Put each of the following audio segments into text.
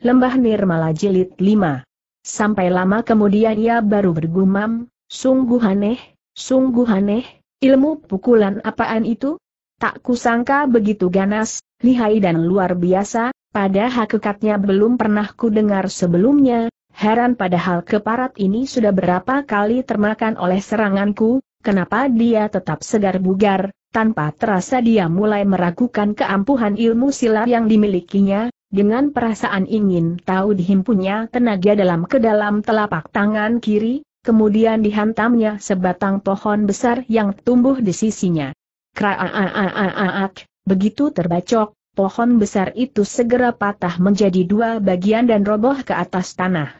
Lembah Nirmala Jilid 5. Sampai lama kemudian ia baru bergumam, sungguh aneh, sungguh aneh, ilmu pukulan apaan itu? Tak kusangka begitu ganas, lihai dan luar biasa, pada hakikatnya belum pernah ku dengar sebelumnya, heran padahal keparat ini sudah berapa kali termakan oleh seranganku, kenapa dia tetap segar bugar, tanpa terasa dia mulai meragukan keampuhan ilmu silat yang dimilikinya, dengan perasaan ingin tahu dihimpunnya tenaga dalam ke dalam telapak tangan kiri, kemudian dihantamnya sebatang pohon besar yang tumbuh di sisinya. Kraaaaak, begitu terbacok, pohon besar itu segera patah menjadi dua bagian dan roboh ke atas tanah.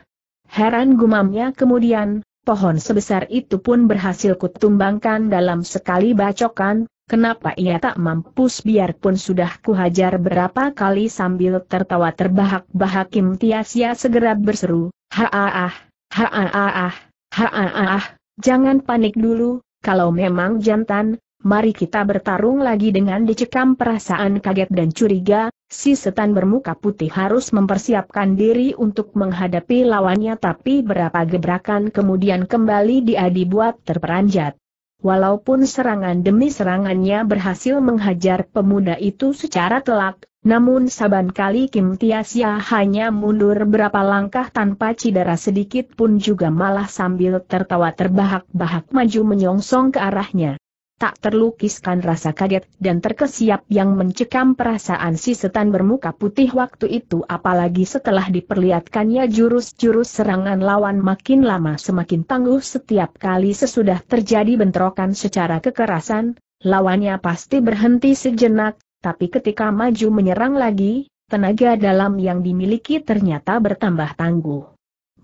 Heran gumamnya kemudian, pohon sebesar itu pun berhasil kutumbangkan dalam sekali bacokan, Kenapa ia tak mampus biarpun sudah kuhajar berapa kali sambil tertawa terbahak-bahak Kim Tiasia segera berseru, Haaah, haaah, haaah, jangan panik dulu, kalau memang jantan, mari kita bertarung lagi dengan dicekam perasaan kaget dan curiga, si setan bermuka putih harus mempersiapkan diri untuk menghadapi lawannya tapi berapa gebrakan kemudian kembali dia dibuat terperanjat. Walaupun serangan demi serangannya berhasil menghajar pemuda itu secara telak, namun saban kali Kim Tiasia hanya mundur berapa langkah tanpa cedera sedikit pun juga malah sambil tertawa terbahak-bahak maju menyongsong ke arahnya tak terlukiskan rasa kaget dan terkesiap yang mencekam perasaan si setan bermuka putih waktu itu apalagi setelah diperlihatkannya jurus-jurus serangan lawan makin lama semakin tangguh setiap kali sesudah terjadi bentrokan secara kekerasan, lawannya pasti berhenti sejenak, tapi ketika maju menyerang lagi, tenaga dalam yang dimiliki ternyata bertambah tangguh.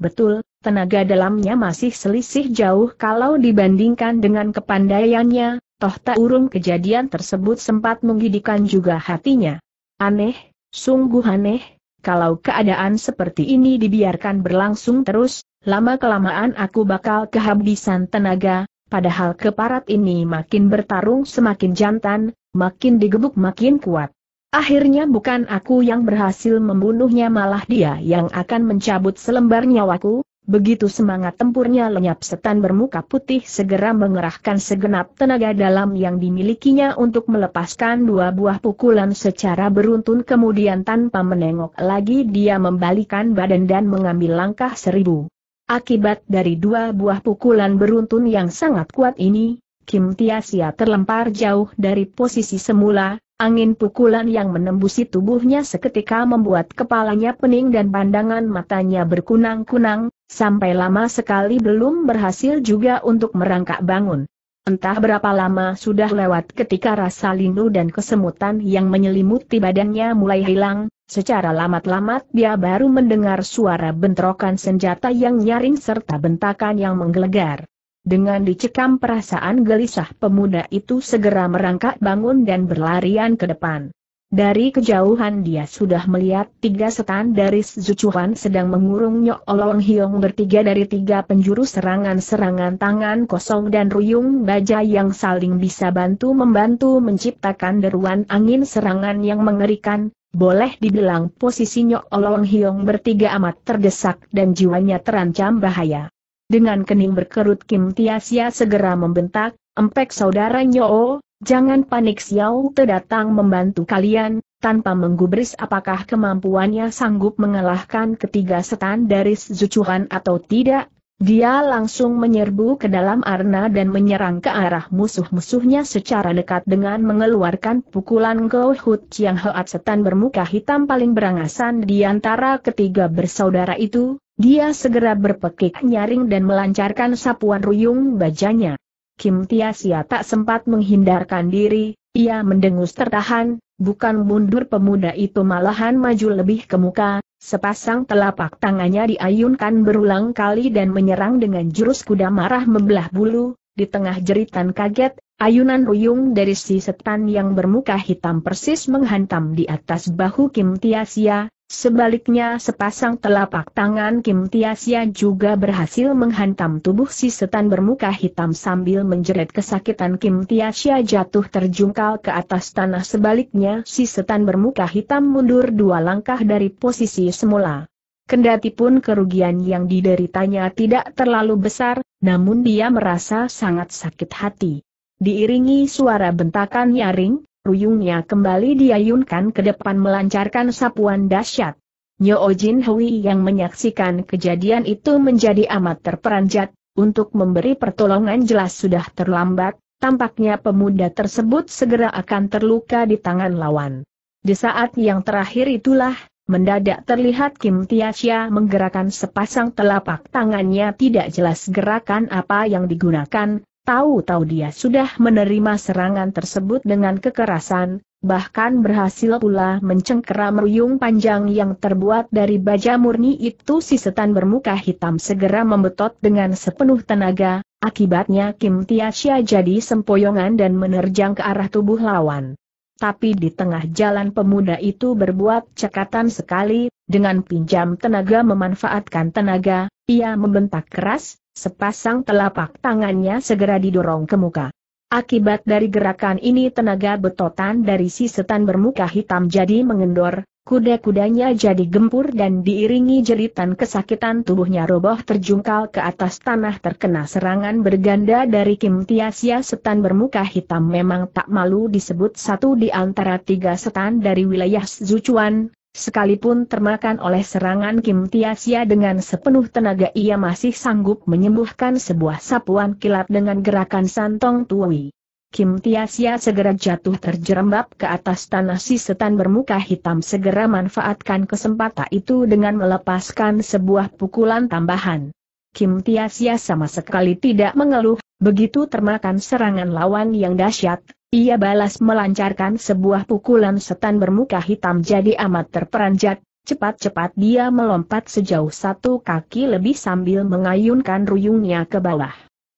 Betul, tenaga dalamnya masih selisih jauh kalau dibandingkan dengan kepandaiannya, toh tak urung kejadian tersebut sempat menggidikan juga hatinya. Aneh, sungguh aneh, kalau keadaan seperti ini dibiarkan berlangsung terus, lama-kelamaan aku bakal kehabisan tenaga, padahal keparat ini makin bertarung semakin jantan, makin digebuk makin kuat. Akhirnya bukan aku yang berhasil membunuhnya malah dia yang akan mencabut selembar nyawaku, Begitu semangat tempurnya lenyap setan bermuka putih segera mengerahkan segenap tenaga dalam yang dimilikinya untuk melepaskan dua buah pukulan secara beruntun. Kemudian tanpa menengok lagi dia membalikan badan dan mengambil langkah seribu. Akibat dari dua buah pukulan beruntun yang sangat kuat ini, Kim Tiasia terlempar jauh dari posisi semula, Angin pukulan yang menembusi tubuhnya seketika membuat kepalanya pening dan pandangan matanya berkunang-kunang, sampai lama sekali belum berhasil juga untuk merangkak bangun. Entah berapa lama sudah lewat ketika rasa lindu dan kesemutan yang menyelimuti badannya mulai hilang, secara lamat-lamat dia baru mendengar suara bentrokan senjata yang nyaring serta bentakan yang menggelegar. Dengan dicekam perasaan gelisah pemuda itu segera merangkak bangun dan berlarian ke depan. Dari kejauhan dia sudah melihat tiga setan dari Zucuan sedang mengurung Nyok Olong Hiong bertiga dari tiga penjuru serangan-serangan tangan kosong dan ruyung baja yang saling bisa bantu-membantu menciptakan deruan angin serangan yang mengerikan, boleh dibilang posisi Nyok Olong Hiong bertiga amat terdesak dan jiwanya terancam bahaya. Dengan kening berkerut Kim Tiasia segera membentak, empek saudara Nyo, jangan panik Xiao Te datang membantu kalian, tanpa menggubris apakah kemampuannya sanggup mengalahkan ketiga setan dari Zucuan atau tidak, dia langsung menyerbu ke dalam arna dan menyerang ke arah musuh-musuhnya secara dekat dengan mengeluarkan pukulan Go Hut Chiang Hoat setan bermuka hitam paling berangasan di antara ketiga bersaudara itu, dia segera berpekik nyaring dan melancarkan sapuan ruyung bajanya. Kim Tiasia tak sempat menghindarkan diri, ia mendengus tertahan, bukan mundur pemuda itu malahan maju lebih ke muka, sepasang telapak tangannya diayunkan berulang kali dan menyerang dengan jurus kuda marah membelah bulu, di tengah jeritan kaget, Ayunan ruyung dari si setan yang bermuka hitam persis menghantam di atas bahu Kim Tiasia, sebaliknya sepasang telapak tangan Kim Tiasia juga berhasil menghantam tubuh si setan bermuka hitam sambil menjerit kesakitan Kim Tiasia jatuh terjungkal ke atas tanah sebaliknya si setan bermuka hitam mundur dua langkah dari posisi semula. Kendati pun kerugian yang dideritanya tidak terlalu besar, namun dia merasa sangat sakit hati. Diiringi suara bentakan nyaring, ruyungnya kembali diayunkan ke depan melancarkan sapuan dahsyat. Nyo Jin Hui yang menyaksikan kejadian itu menjadi amat terperanjat, untuk memberi pertolongan jelas sudah terlambat, tampaknya pemuda tersebut segera akan terluka di tangan lawan. Di saat yang terakhir itulah, mendadak terlihat Kim Tiasya menggerakkan sepasang telapak tangannya tidak jelas gerakan apa yang digunakan, Tahu-tahu dia sudah menerima serangan tersebut dengan kekerasan, bahkan berhasil pula mencengkeram ruyung panjang yang terbuat dari baja murni itu si setan bermuka hitam segera membetot dengan sepenuh tenaga, akibatnya Kim Tiasya jadi sempoyongan dan menerjang ke arah tubuh lawan. Tapi di tengah jalan pemuda itu berbuat cekatan sekali, dengan pinjam tenaga memanfaatkan tenaga, ia membentak keras, Sepasang telapak tangannya segera didorong ke muka. Akibat dari gerakan ini tenaga betotan dari si setan bermuka hitam jadi mengendor, kuda-kudanya jadi gempur dan diiringi jeritan kesakitan tubuhnya roboh terjungkal ke atas tanah terkena serangan berganda dari Kim Tiasia setan bermuka hitam memang tak malu disebut satu di antara tiga setan dari wilayah Zuchuan, Sekalipun termakan oleh serangan Kim Tiasia dengan sepenuh tenaga ia masih sanggup menyembuhkan sebuah sapuan kilat dengan gerakan santong tuwi. Kim Tiasia segera jatuh terjerembab ke atas tanah si setan bermuka hitam segera manfaatkan kesempatan itu dengan melepaskan sebuah pukulan tambahan. Kim Tiasia sama sekali tidak mengeluh, begitu termakan serangan lawan yang dahsyat, ia balas melancarkan sebuah pukulan setan bermuka hitam jadi amat terperanjat, cepat-cepat dia melompat sejauh satu kaki lebih sambil mengayunkan ruyungnya ke bawah.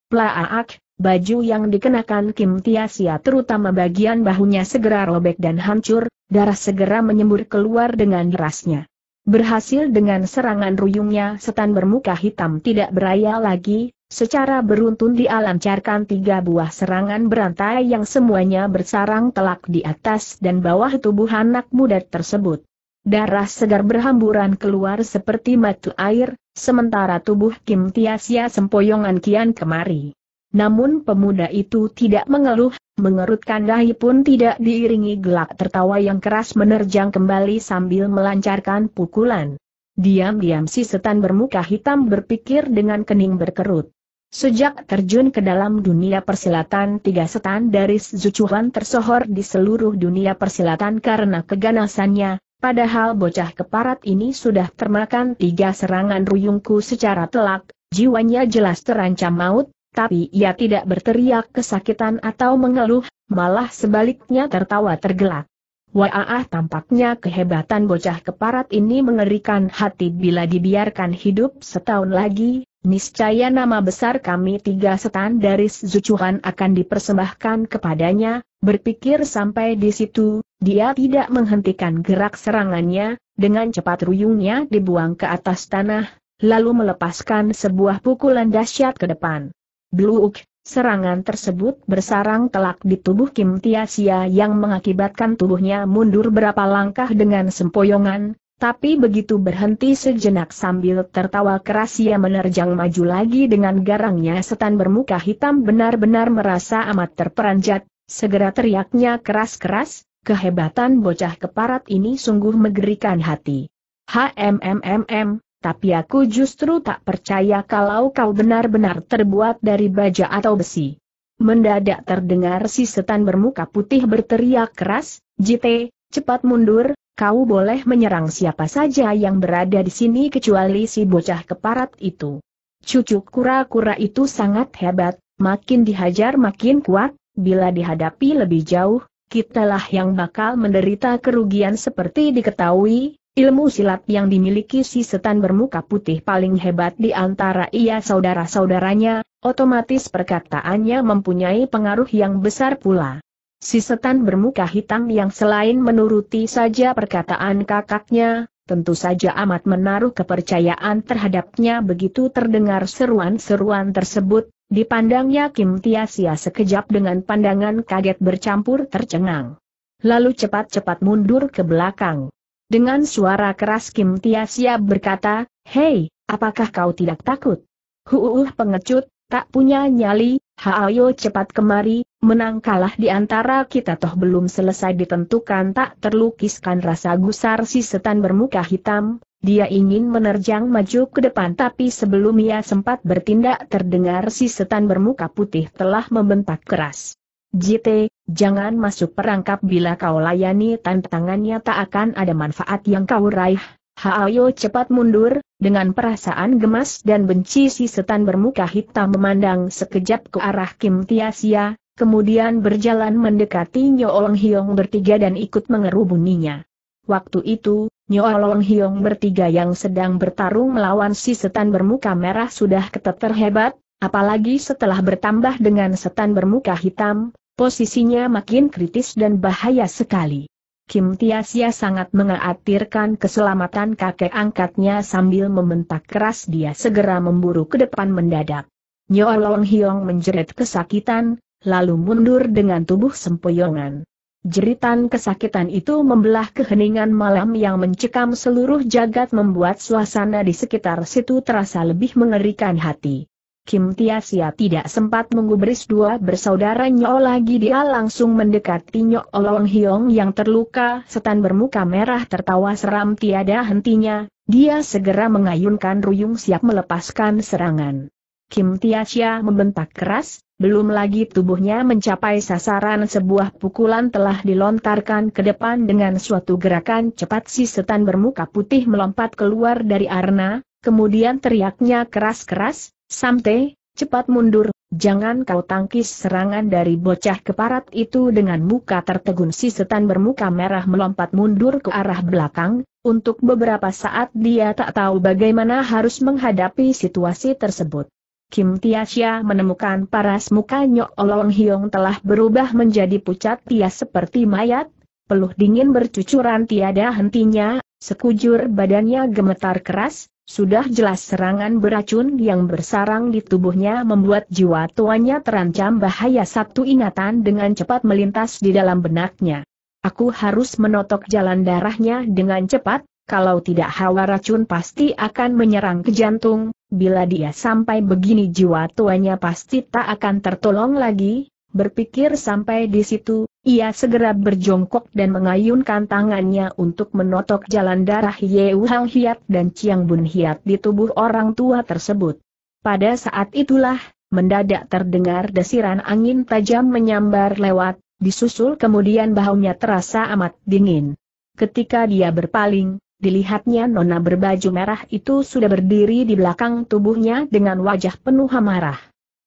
Plaak, baju yang dikenakan Kim Tiasia terutama bagian bahunya segera robek dan hancur, darah segera menyembur keluar dengan derasnya. Berhasil dengan serangan ruyungnya setan bermuka hitam tidak beraya lagi, Secara beruntun dia lancarkan tiga buah serangan berantai yang semuanya bersarang telak di atas dan bawah tubuh anak muda tersebut. Darah segar berhamburan keluar seperti mata air, sementara tubuh Kim Tiasia sempoyongan kian kemari. Namun pemuda itu tidak mengeluh, mengerutkan dahi pun tidak diiringi gelak tertawa yang keras menerjang kembali sambil melancarkan pukulan. Diam-diam si setan bermuka hitam berpikir dengan kening berkerut. Sejak terjun ke dalam dunia persilatan tiga setan dari Zucuan tersohor di seluruh dunia persilatan karena keganasannya, padahal bocah keparat ini sudah termakan tiga serangan ruyungku secara telak, jiwanya jelas terancam maut, tapi ia tidak berteriak kesakitan atau mengeluh, malah sebaliknya tertawa tergelak. Wah tampaknya kehebatan bocah keparat ini mengerikan hati bila dibiarkan hidup setahun lagi, niscaya nama besar kami tiga setan dari Zucuhan akan dipersembahkan kepadanya, berpikir sampai di situ, dia tidak menghentikan gerak serangannya, dengan cepat ruyungnya dibuang ke atas tanah, lalu melepaskan sebuah pukulan dahsyat ke depan. Bluk, serangan tersebut bersarang telak di tubuh Kim Tiasia yang mengakibatkan tubuhnya mundur berapa langkah dengan sempoyongan, tapi begitu berhenti sejenak sambil tertawa keras ia menerjang maju lagi dengan garangnya setan bermuka hitam benar-benar merasa amat terperanjat, segera teriaknya keras-keras, kehebatan bocah keparat ini sungguh megerikan hati. HMMMM, tapi aku justru tak percaya kalau kau benar-benar terbuat dari baja atau besi. Mendadak terdengar si setan bermuka putih berteriak keras, JT, cepat mundur, kau boleh menyerang siapa saja yang berada di sini kecuali si bocah keparat itu. Cucu kura-kura itu sangat hebat, makin dihajar makin kuat, bila dihadapi lebih jauh, kitalah yang bakal menderita kerugian seperti diketahui, ilmu silat yang dimiliki si setan bermuka putih paling hebat di antara ia saudara-saudaranya, otomatis perkataannya mempunyai pengaruh yang besar pula. Si setan bermuka hitam yang selain menuruti saja perkataan kakaknya, tentu saja amat menaruh kepercayaan terhadapnya begitu terdengar seruan-seruan tersebut, dipandangnya Kim Tiasia sekejap dengan pandangan kaget bercampur tercengang. Lalu cepat-cepat mundur ke belakang. Dengan suara keras Kim Tiasia berkata, Hei, apakah kau tidak takut? Huuh pengecut, tak punya nyali, Hayo cepat kemari, menang kalah di antara kita toh belum selesai ditentukan tak terlukiskan rasa gusar si setan bermuka hitam, dia ingin menerjang maju ke depan tapi sebelum ia sempat bertindak terdengar si setan bermuka putih telah membentak keras. JT, jangan masuk perangkap. Bila kau layani tantangannya tak akan ada manfaat yang kau raih, Hayo cepat mundur, dengan perasaan gemas dan benci si setan bermuka hitam memandang sekejap ke arah Kim Tiasia, kemudian berjalan mendekati Nyo Olong Hiong bertiga dan ikut mengerubuninya. Waktu itu, Nyo Hiong bertiga yang sedang bertarung melawan si setan bermuka merah sudah keteter hebat, apalagi setelah bertambah dengan setan bermuka hitam, posisinya makin kritis dan bahaya sekali. Kim Tiasia sangat mengkhawatirkan keselamatan kakek angkatnya sambil membentak keras dia segera memburu ke depan mendadak. Nyo Long Hiong menjerit kesakitan, lalu mundur dengan tubuh sempoyongan. Jeritan kesakitan itu membelah keheningan malam yang mencekam seluruh jagat membuat suasana di sekitar situ terasa lebih mengerikan hati. Kim Tiasia tidak sempat menggubris dua bersaudara Nyo lagi dia langsung mendekati Nyo Olong Hiong yang terluka setan bermuka merah tertawa seram tiada hentinya, dia segera mengayunkan ruyung siap melepaskan serangan. Kim Tiasia membentak keras, belum lagi tubuhnya mencapai sasaran sebuah pukulan telah dilontarkan ke depan dengan suatu gerakan cepat. Si setan bermuka putih melompat keluar dari arena, kemudian teriaknya keras-keras, Samte, cepat mundur, jangan kau tangkis serangan dari bocah keparat itu. Dengan muka tertegun si setan bermuka merah melompat mundur ke arah belakang, untuk beberapa saat dia tak tahu bagaimana harus menghadapi situasi tersebut. Kim Tiasya menemukan paras muka Nyok Olong Hiong telah berubah menjadi pucat dia seperti mayat, peluh dingin bercucuran tiada hentinya, sekujur badannya gemetar keras, sudah jelas serangan beracun yang bersarang di tubuhnya membuat jiwa tuanya terancam bahaya satu ingatan dengan cepat melintas di dalam benaknya. Aku harus menotok jalan darahnya dengan cepat, kalau tidak hawa racun pasti akan menyerang ke jantung, bila dia sampai begini jiwa tuanya pasti tak akan tertolong lagi, Berpikir sampai di situ, ia segera berjongkok dan mengayunkan tangannya untuk menotok jalan darah Yeu Hang Hiat dan Chiang Bun Hiat di tubuh orang tua tersebut. Pada saat itulah, mendadak terdengar desiran angin tajam menyambar lewat, disusul kemudian bahunya terasa amat dingin. Ketika dia berpaling, dilihatnya nona berbaju merah itu sudah berdiri di belakang tubuhnya dengan wajah penuh amarah.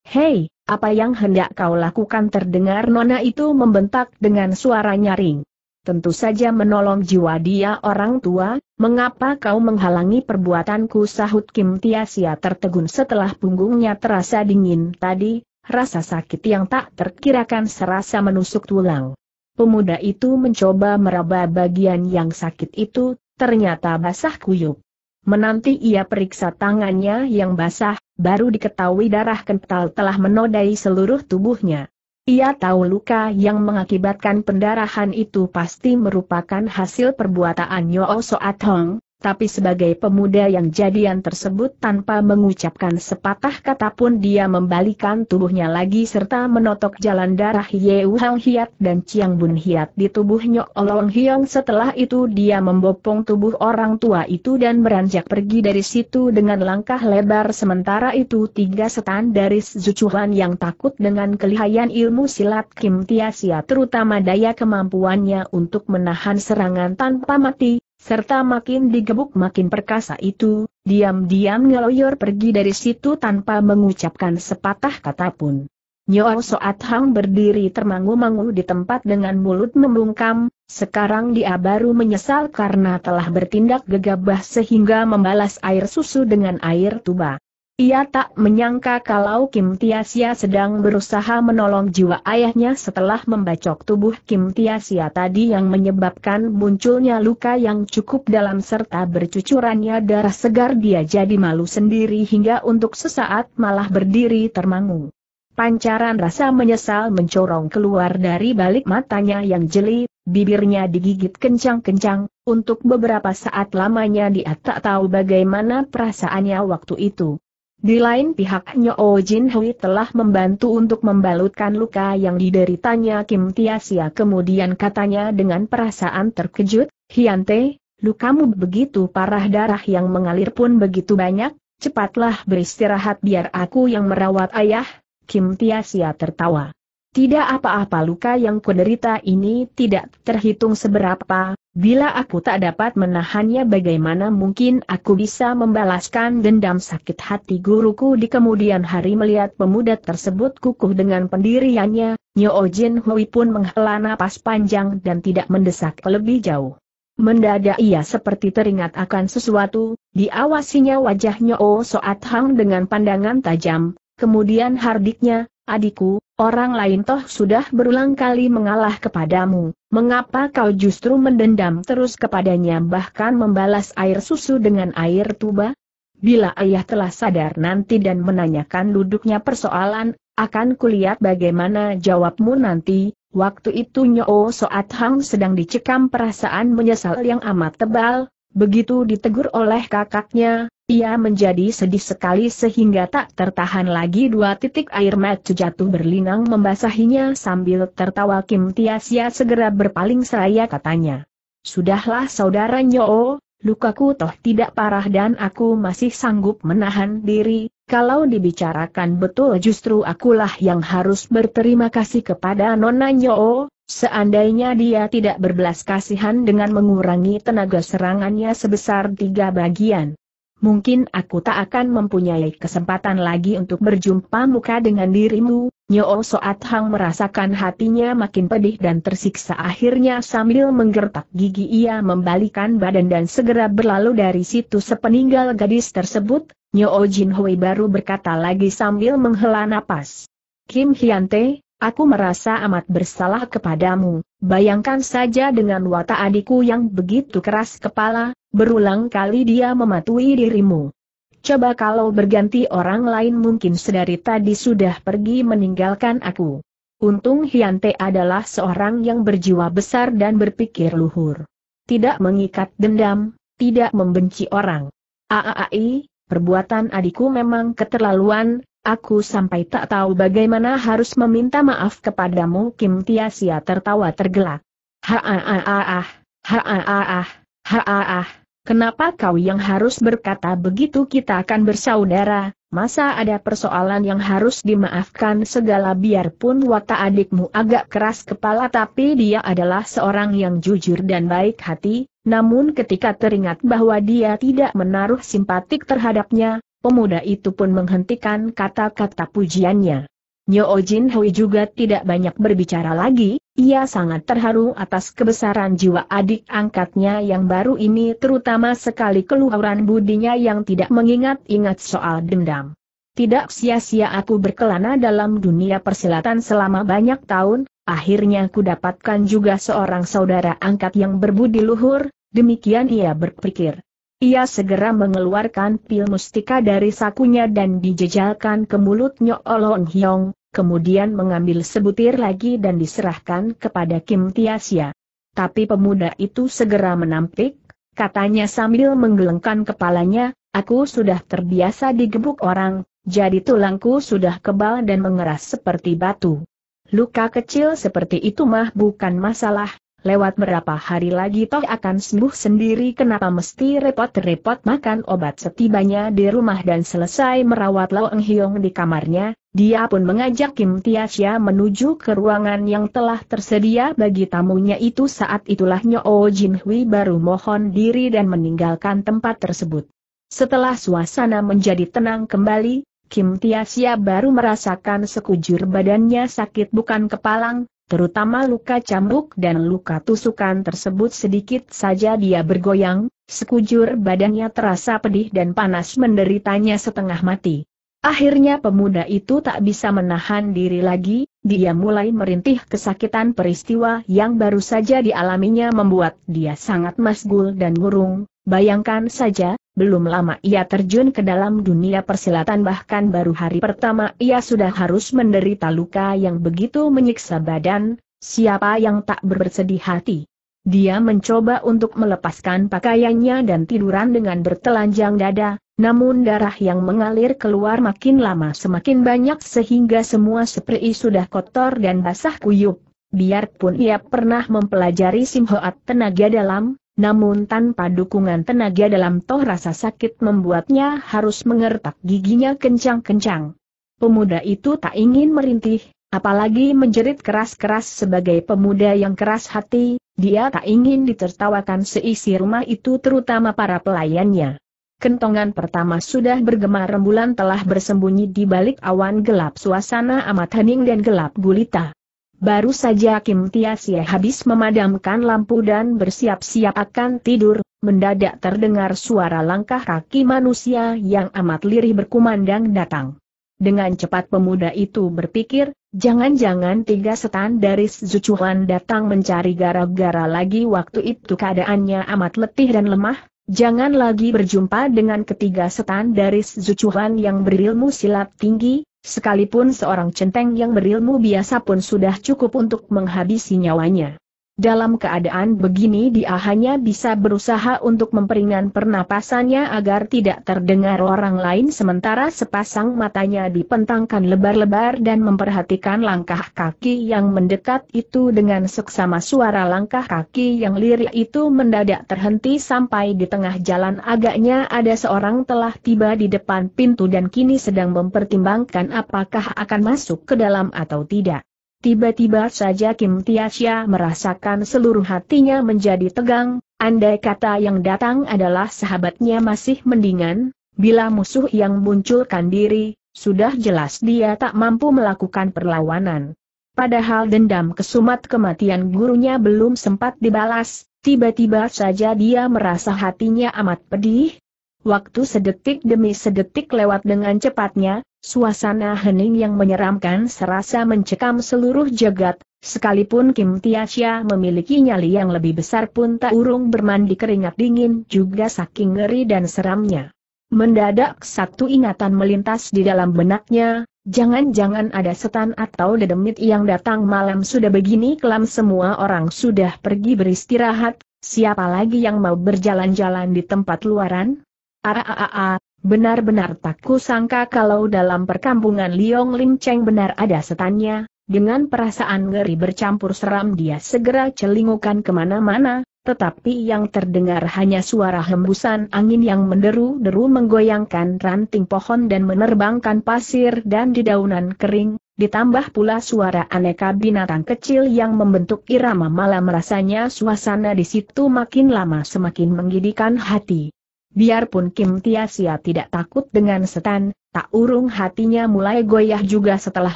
Hei, apa yang hendak kau lakukan terdengar nona itu membentak dengan suara nyaring. Tentu saja menolong jiwa dia orang tua, mengapa kau menghalangi perbuatanku sahut Kim Tiasia tertegun setelah punggungnya terasa dingin tadi, rasa sakit yang tak terkirakan serasa menusuk tulang. Pemuda itu mencoba meraba bagian yang sakit itu, ternyata basah kuyup. Menanti ia periksa tangannya yang basah, baru diketahui darah kental telah menodai seluruh tubuhnya. Ia tahu luka yang mengakibatkan pendarahan itu pasti merupakan hasil perbuatan Nyo Soat Hong, tapi sebagai pemuda yang jadian tersebut tanpa mengucapkan sepatah kata pun dia membalikan tubuhnya lagi serta menotok jalan darah Yeu Hang Hiat dan Chiang Bun Hiat di tubuh Nyok Olong Hiong. Setelah itu dia membopong tubuh orang tua itu dan beranjak pergi dari situ dengan langkah lebar. Sementara itu tiga setan dari Zucuhan yang takut dengan kelihayan ilmu silat Kim Tiasia terutama daya kemampuannya untuk menahan serangan tanpa mati, serta makin digebuk makin perkasa itu, diam-diam ngeloyor pergi dari situ tanpa mengucapkan sepatah kata pun. Nyo Soat Hang berdiri termangu-mangu di tempat dengan mulut membungkam, sekarang dia baru menyesal karena telah bertindak gegabah sehingga membalas air susu dengan air tuba. Ia tak menyangka kalau Kim Tiasia sedang berusaha menolong jiwa ayahnya setelah membacok tubuh Kim Tiasia tadi yang menyebabkan munculnya luka yang cukup dalam serta bercucurannya darah segar dia jadi malu sendiri hingga untuk sesaat malah berdiri termangu. Pancaran rasa menyesal mencorong keluar dari balik matanya yang jeli, bibirnya digigit kencang-kencang, untuk beberapa saat lamanya dia tak tahu bagaimana perasaannya waktu itu. Di lain pihak Nyo Jin Hui telah membantu untuk membalutkan luka yang dideritanya Kim Tiasia. Kemudian katanya dengan perasaan terkejut, Hiante, lukamu begitu parah darah yang mengalir pun begitu banyak, cepatlah beristirahat biar aku yang merawat ayah, Kim Tiasia tertawa. Tidak apa-apa luka yang kuderita ini tidak terhitung seberapa, bila aku tak dapat menahannya bagaimana mungkin aku bisa membalaskan dendam sakit hati guruku di kemudian hari melihat pemuda tersebut kukuh dengan pendiriannya, Nyo Jin Hui pun menghela napas panjang dan tidak mendesak lebih jauh. Mendadak ia seperti teringat akan sesuatu, diawasinya wajah Nyo Soat Hang dengan pandangan tajam, kemudian hardiknya, adikku, orang lain toh sudah berulang kali mengalah kepadamu, mengapa kau justru mendendam terus kepadanya bahkan membalas air susu dengan air tuba? Bila ayah telah sadar nanti dan menanyakan duduknya persoalan, akan kulihat bagaimana jawabmu nanti, waktu itu Nyo Soat Hang sedang dicekam perasaan menyesal yang amat tebal, begitu ditegur oleh kakaknya, ia menjadi sedih sekali sehingga tak tertahan lagi dua titik air mata jatuh berlinang membasahinya sambil tertawa Kim Tiasia segera berpaling seraya katanya. Sudahlah saudara Nyo, lukaku toh tidak parah dan aku masih sanggup menahan diri, kalau dibicarakan betul justru akulah yang harus berterima kasih kepada Nona Nyo, seandainya dia tidak berbelas kasihan dengan mengurangi tenaga serangannya sebesar tiga bagian mungkin aku tak akan mempunyai kesempatan lagi untuk berjumpa muka dengan dirimu, Nyo Soat Hang merasakan hatinya makin pedih dan tersiksa akhirnya sambil menggertak gigi ia membalikan badan dan segera berlalu dari situ sepeninggal gadis tersebut, Nyo Jin Hui baru berkata lagi sambil menghela napas. Kim Hyante, aku merasa amat bersalah kepadamu, bayangkan saja dengan watak adikku yang begitu keras kepala, Berulang kali dia mematuhi dirimu. Coba kalau berganti orang lain mungkin sedari tadi sudah pergi meninggalkan aku. Untung Hyante adalah seorang yang berjiwa besar dan berpikir luhur. Tidak mengikat dendam, tidak membenci orang. Aaai, perbuatan adikku memang keterlaluan, aku sampai tak tahu bagaimana harus meminta maaf kepadamu Kim Tiasia tertawa tergelak. Ha-ah-ah-ah, ha-ah-ah, ha-ah-ah, Kenapa kau yang harus berkata begitu? Kita akan bersaudara, masa ada persoalan yang harus dimaafkan segala biarpun watak adikmu agak keras kepala tapi dia adalah seorang yang jujur dan baik hati, namun ketika teringat bahwa dia tidak menaruh simpatik terhadapnya, pemuda itu pun menghentikan kata-kata pujiannya. Nyo Jin Hui juga tidak banyak berbicara lagi, ia sangat terharu atas kebesaran jiwa adik angkatnya yang baru ini terutama sekali keluaran budinya yang tidak mengingat-ingat soal dendam. Tidak sia-sia aku berkelana dalam dunia persilatan selama banyak tahun, akhirnya ku dapatkan juga seorang saudara angkat yang berbudi luhur, demikian ia berpikir. Ia segera mengeluarkan pil mustika dari sakunya dan dijejalkan ke mulut Nyok Olon Hyong, kemudian mengambil sebutir lagi dan diserahkan kepada Kim Tiasia. Tapi pemuda itu segera menampik, katanya sambil menggelengkan kepalanya, aku sudah terbiasa digebuk orang, jadi tulangku sudah kebal dan mengeras seperti batu. Luka kecil seperti itu mah bukan masalah, lewat berapa hari lagi toh akan sembuh sendiri kenapa mesti repot-repot makan obat setibanya di rumah dan selesai merawat Lau Eng Hiong di kamarnya, dia pun mengajak Kim Tiasya menuju ke ruangan yang telah tersedia bagi tamunya itu saat itulah Nyo Jin Hui baru mohon diri dan meninggalkan tempat tersebut. Setelah suasana menjadi tenang kembali, Kim Tiasya baru merasakan sekujur badannya sakit bukan kepalang, terutama luka cambuk dan luka tusukan tersebut sedikit saja dia bergoyang, sekujur badannya terasa pedih dan panas menderitanya setengah mati. Akhirnya pemuda itu tak bisa menahan diri lagi, dia mulai merintih kesakitan peristiwa yang baru saja dialaminya membuat dia sangat masgul dan murung. Bayangkan saja, belum lama ia terjun ke dalam dunia persilatan bahkan baru hari pertama ia sudah harus menderita luka yang begitu menyiksa badan, siapa yang tak bersedih hati. Dia mencoba untuk melepaskan pakaiannya dan tiduran dengan bertelanjang dada, namun darah yang mengalir keluar makin lama semakin banyak sehingga semua seprei sudah kotor dan basah kuyup. Biarpun ia pernah mempelajari simhoat tenaga dalam, namun tanpa dukungan tenaga dalam toh rasa sakit membuatnya harus mengertak giginya kencang-kencang. Pemuda itu tak ingin merintih, apalagi menjerit keras-keras sebagai pemuda yang keras hati, dia tak ingin ditertawakan seisi rumah itu terutama para pelayannya. Kentongan pertama sudah bergema rembulan telah bersembunyi di balik awan gelap suasana amat hening dan gelap gulita. Baru saja Kim Tiasia habis memadamkan lampu dan bersiap-siap akan tidur, mendadak terdengar suara langkah kaki manusia yang amat lirih berkumandang datang. Dengan cepat pemuda itu berpikir, jangan-jangan tiga setan dari Zucuan datang mencari gara-gara lagi waktu itu keadaannya amat letih dan lemah, Jangan lagi berjumpa dengan ketiga setan dari Zucuhan yang berilmu silat tinggi, sekalipun seorang centeng yang berilmu biasa pun sudah cukup untuk menghabisi nyawanya. Dalam keadaan begini dia hanya bisa berusaha untuk memperingan pernapasannya agar tidak terdengar orang lain sementara sepasang matanya dipentangkan lebar-lebar dan memperhatikan langkah kaki yang mendekat itu dengan seksama suara langkah kaki yang lirik itu mendadak terhenti sampai di tengah jalan agaknya ada seorang telah tiba di depan pintu dan kini sedang mempertimbangkan apakah akan masuk ke dalam atau tidak. Tiba-tiba saja Kim Tiasya merasakan seluruh hatinya menjadi tegang, andai kata yang datang adalah sahabatnya masih mendingan, bila musuh yang munculkan diri, sudah jelas dia tak mampu melakukan perlawanan. Padahal dendam kesumat kematian gurunya belum sempat dibalas, tiba-tiba saja dia merasa hatinya amat pedih. Waktu sedetik demi sedetik lewat dengan cepatnya, Suasana hening yang menyeramkan serasa mencekam seluruh jagat, sekalipun Kim Tiasya memiliki nyali yang lebih besar pun tak urung bermandi keringat dingin juga saking ngeri dan seramnya. Mendadak satu ingatan melintas di dalam benaknya, jangan-jangan ada setan atau dedemit yang datang malam sudah begini kelam semua orang sudah pergi beristirahat, siapa lagi yang mau berjalan-jalan di tempat luaran? Aa, Benar-benar tak kusangka kalau dalam perkampungan Liong Lim Cheng benar ada setannya, dengan perasaan ngeri bercampur seram dia segera celingukan ke mana-mana, tetapi yang terdengar hanya suara hembusan angin yang menderu-deru menggoyangkan ranting pohon dan menerbangkan pasir dan dedaunan kering, ditambah pula suara aneka binatang kecil yang membentuk irama malam. Rasanya suasana di situ makin lama semakin menggidihkan hati. Biarpun Kim Tiasia tidak takut dengan setan, tak urung hatinya mulai goyah juga setelah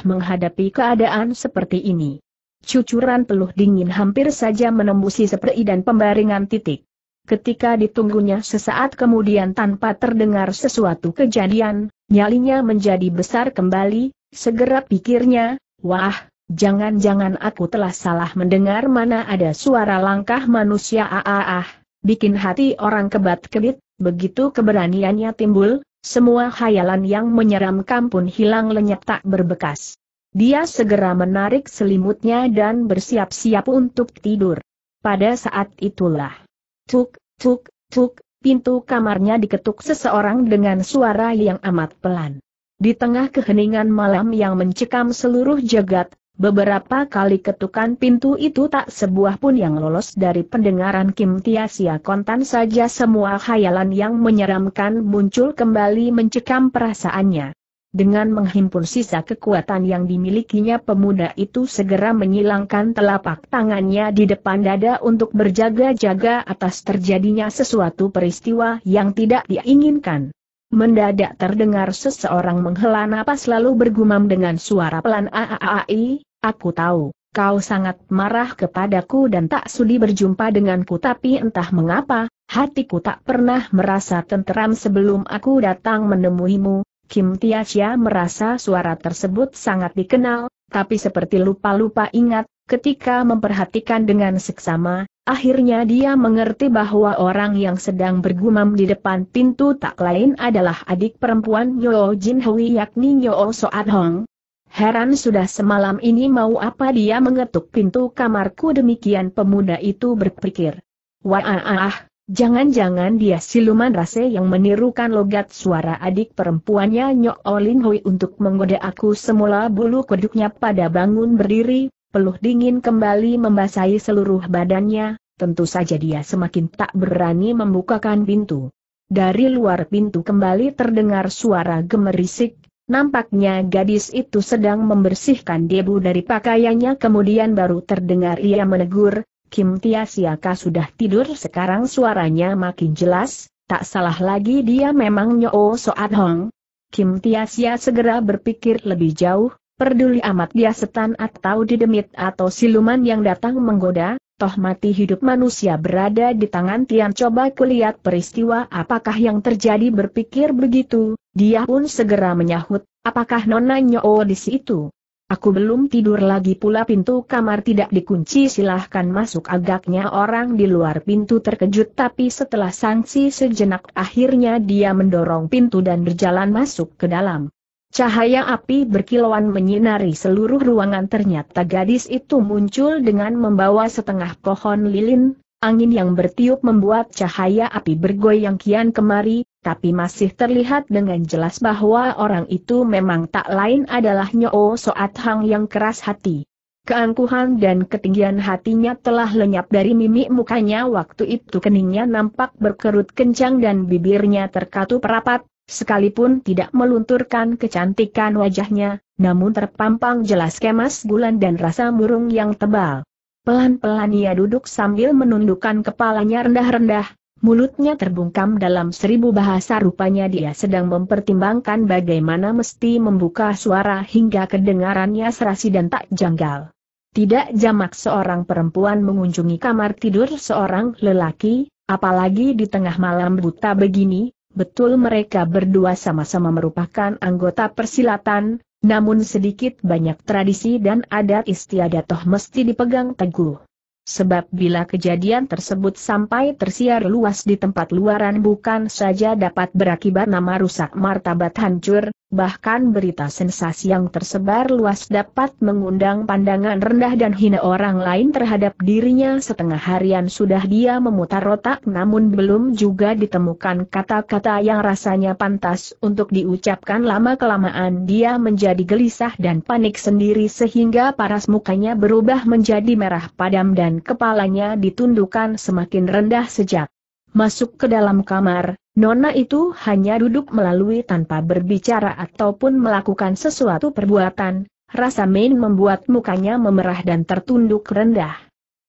menghadapi keadaan seperti ini. Cucuran peluh dingin hampir saja menembusi seperti dan pembaringan titik. Ketika ditunggunya sesaat kemudian tanpa terdengar sesuatu kejadian, nyalinya menjadi besar kembali, segera pikirnya, wah, jangan-jangan aku telah salah mendengar mana ada suara langkah manusia ah ah ah, bikin hati orang kebat-kebit, Begitu keberaniannya timbul, semua khayalan yang menyeramkan pun hilang lenyap tak berbekas. Dia segera menarik selimutnya dan bersiap-siap untuk tidur. Pada saat itulah, tuk, tuk, tuk, pintu kamarnya diketuk seseorang dengan suara yang amat pelan. Di tengah keheningan malam yang mencekam seluruh jagat, Beberapa kali ketukan pintu itu tak sebuah pun yang lolos dari pendengaran Kim Tiasia kontan saja semua khayalan yang menyeramkan muncul kembali mencekam perasaannya. Dengan menghimpun sisa kekuatan yang dimilikinya pemuda itu segera menyilangkan telapak tangannya di depan dada untuk berjaga-jaga atas terjadinya sesuatu peristiwa yang tidak diinginkan. Mendadak terdengar seseorang menghela napas lalu bergumam dengan suara pelan aaai, Aku tahu, kau sangat marah kepadaku dan tak sudi berjumpa denganku tapi entah mengapa, hatiku tak pernah merasa tenteram sebelum aku datang menemuimu, Kim Tia merasa suara tersebut sangat dikenal, tapi seperti lupa-lupa ingat, ketika memperhatikan dengan seksama, akhirnya dia mengerti bahwa orang yang sedang bergumam di depan pintu tak lain adalah adik perempuan Yo Jin Hui yakni Yo Soat Hong. Heran sudah semalam ini mau apa dia mengetuk pintu kamarku demikian pemuda itu berpikir. Wah ah, ah Jangan-jangan dia siluman rase yang menirukan logat suara adik perempuannya Nyok Olin Hui untuk menggoda aku semula bulu kuduknya pada bangun berdiri, peluh dingin kembali membasahi seluruh badannya, tentu saja dia semakin tak berani membukakan pintu. Dari luar pintu kembali terdengar suara gemerisik, nampaknya gadis itu sedang membersihkan debu dari pakaiannya kemudian baru terdengar ia menegur, Kim Tia Siaka sudah tidur sekarang suaranya makin jelas, tak salah lagi dia memang Nyo Soat Hong. Kim Tia Sia segera berpikir lebih jauh, peduli amat dia setan atau didemit atau siluman yang datang menggoda, toh mati hidup manusia berada di tangan Tian. Coba kulihat peristiwa apakah yang terjadi berpikir begitu, dia pun segera menyahut, apakah Nona Nyo di situ? Aku belum tidur lagi pula. Pintu kamar tidak dikunci. Silahkan masuk. Agaknya orang di luar pintu terkejut tapi setelah sanksi sejenak akhirnya dia mendorong pintu dan berjalan masuk ke dalam. Cahaya api berkilauan menyinari seluruh ruangan ternyata gadis itu muncul dengan membawa setengah pohon lilin, angin yang bertiup membuat cahaya api bergoyang kian kemari, tapi masih terlihat dengan jelas bahwa orang itu memang tak lain adalah Nyo Soat Hang yang keras hati. Keangkuhan dan ketinggian hatinya telah lenyap dari mimik mukanya waktu itu keningnya nampak berkerut kencang dan bibirnya terkatup rapat, sekalipun tidak melunturkan kecantikan wajahnya, namun terpampang jelas kemas bulan dan rasa murung yang tebal. Pelan-pelan ia duduk sambil menundukkan kepalanya rendah-rendah, Mulutnya terbungkam dalam seribu bahasa rupanya dia sedang mempertimbangkan bagaimana mesti membuka suara hingga kedengarannya serasi dan tak janggal. Tidak jamak seorang perempuan mengunjungi kamar tidur seorang lelaki, apalagi di tengah malam buta begini, betul mereka berdua sama-sama merupakan anggota persilatan, namun sedikit banyak tradisi dan adat istiadat toh mesti dipegang teguh. Sebab bila kejadian tersebut sampai tersiar luas di tempat luaran bukan saja dapat berakibat nama rusak martabat hancur, bahkan berita sensasi yang tersebar luas dapat mengundang pandangan rendah dan hina orang lain terhadap dirinya. Setengah harian sudah dia memutar otak namun belum juga ditemukan kata-kata yang rasanya pantas untuk diucapkan. Lama-kelamaan dia menjadi gelisah dan panik sendiri sehingga paras mukanya berubah menjadi merah padam dan kepalanya ditundukkan semakin rendah sejak masuk ke dalam kamar, nona itu hanya duduk melalui tanpa berbicara ataupun melakukan sesuatu perbuatan, rasa main membuat mukanya memerah dan tertunduk rendah.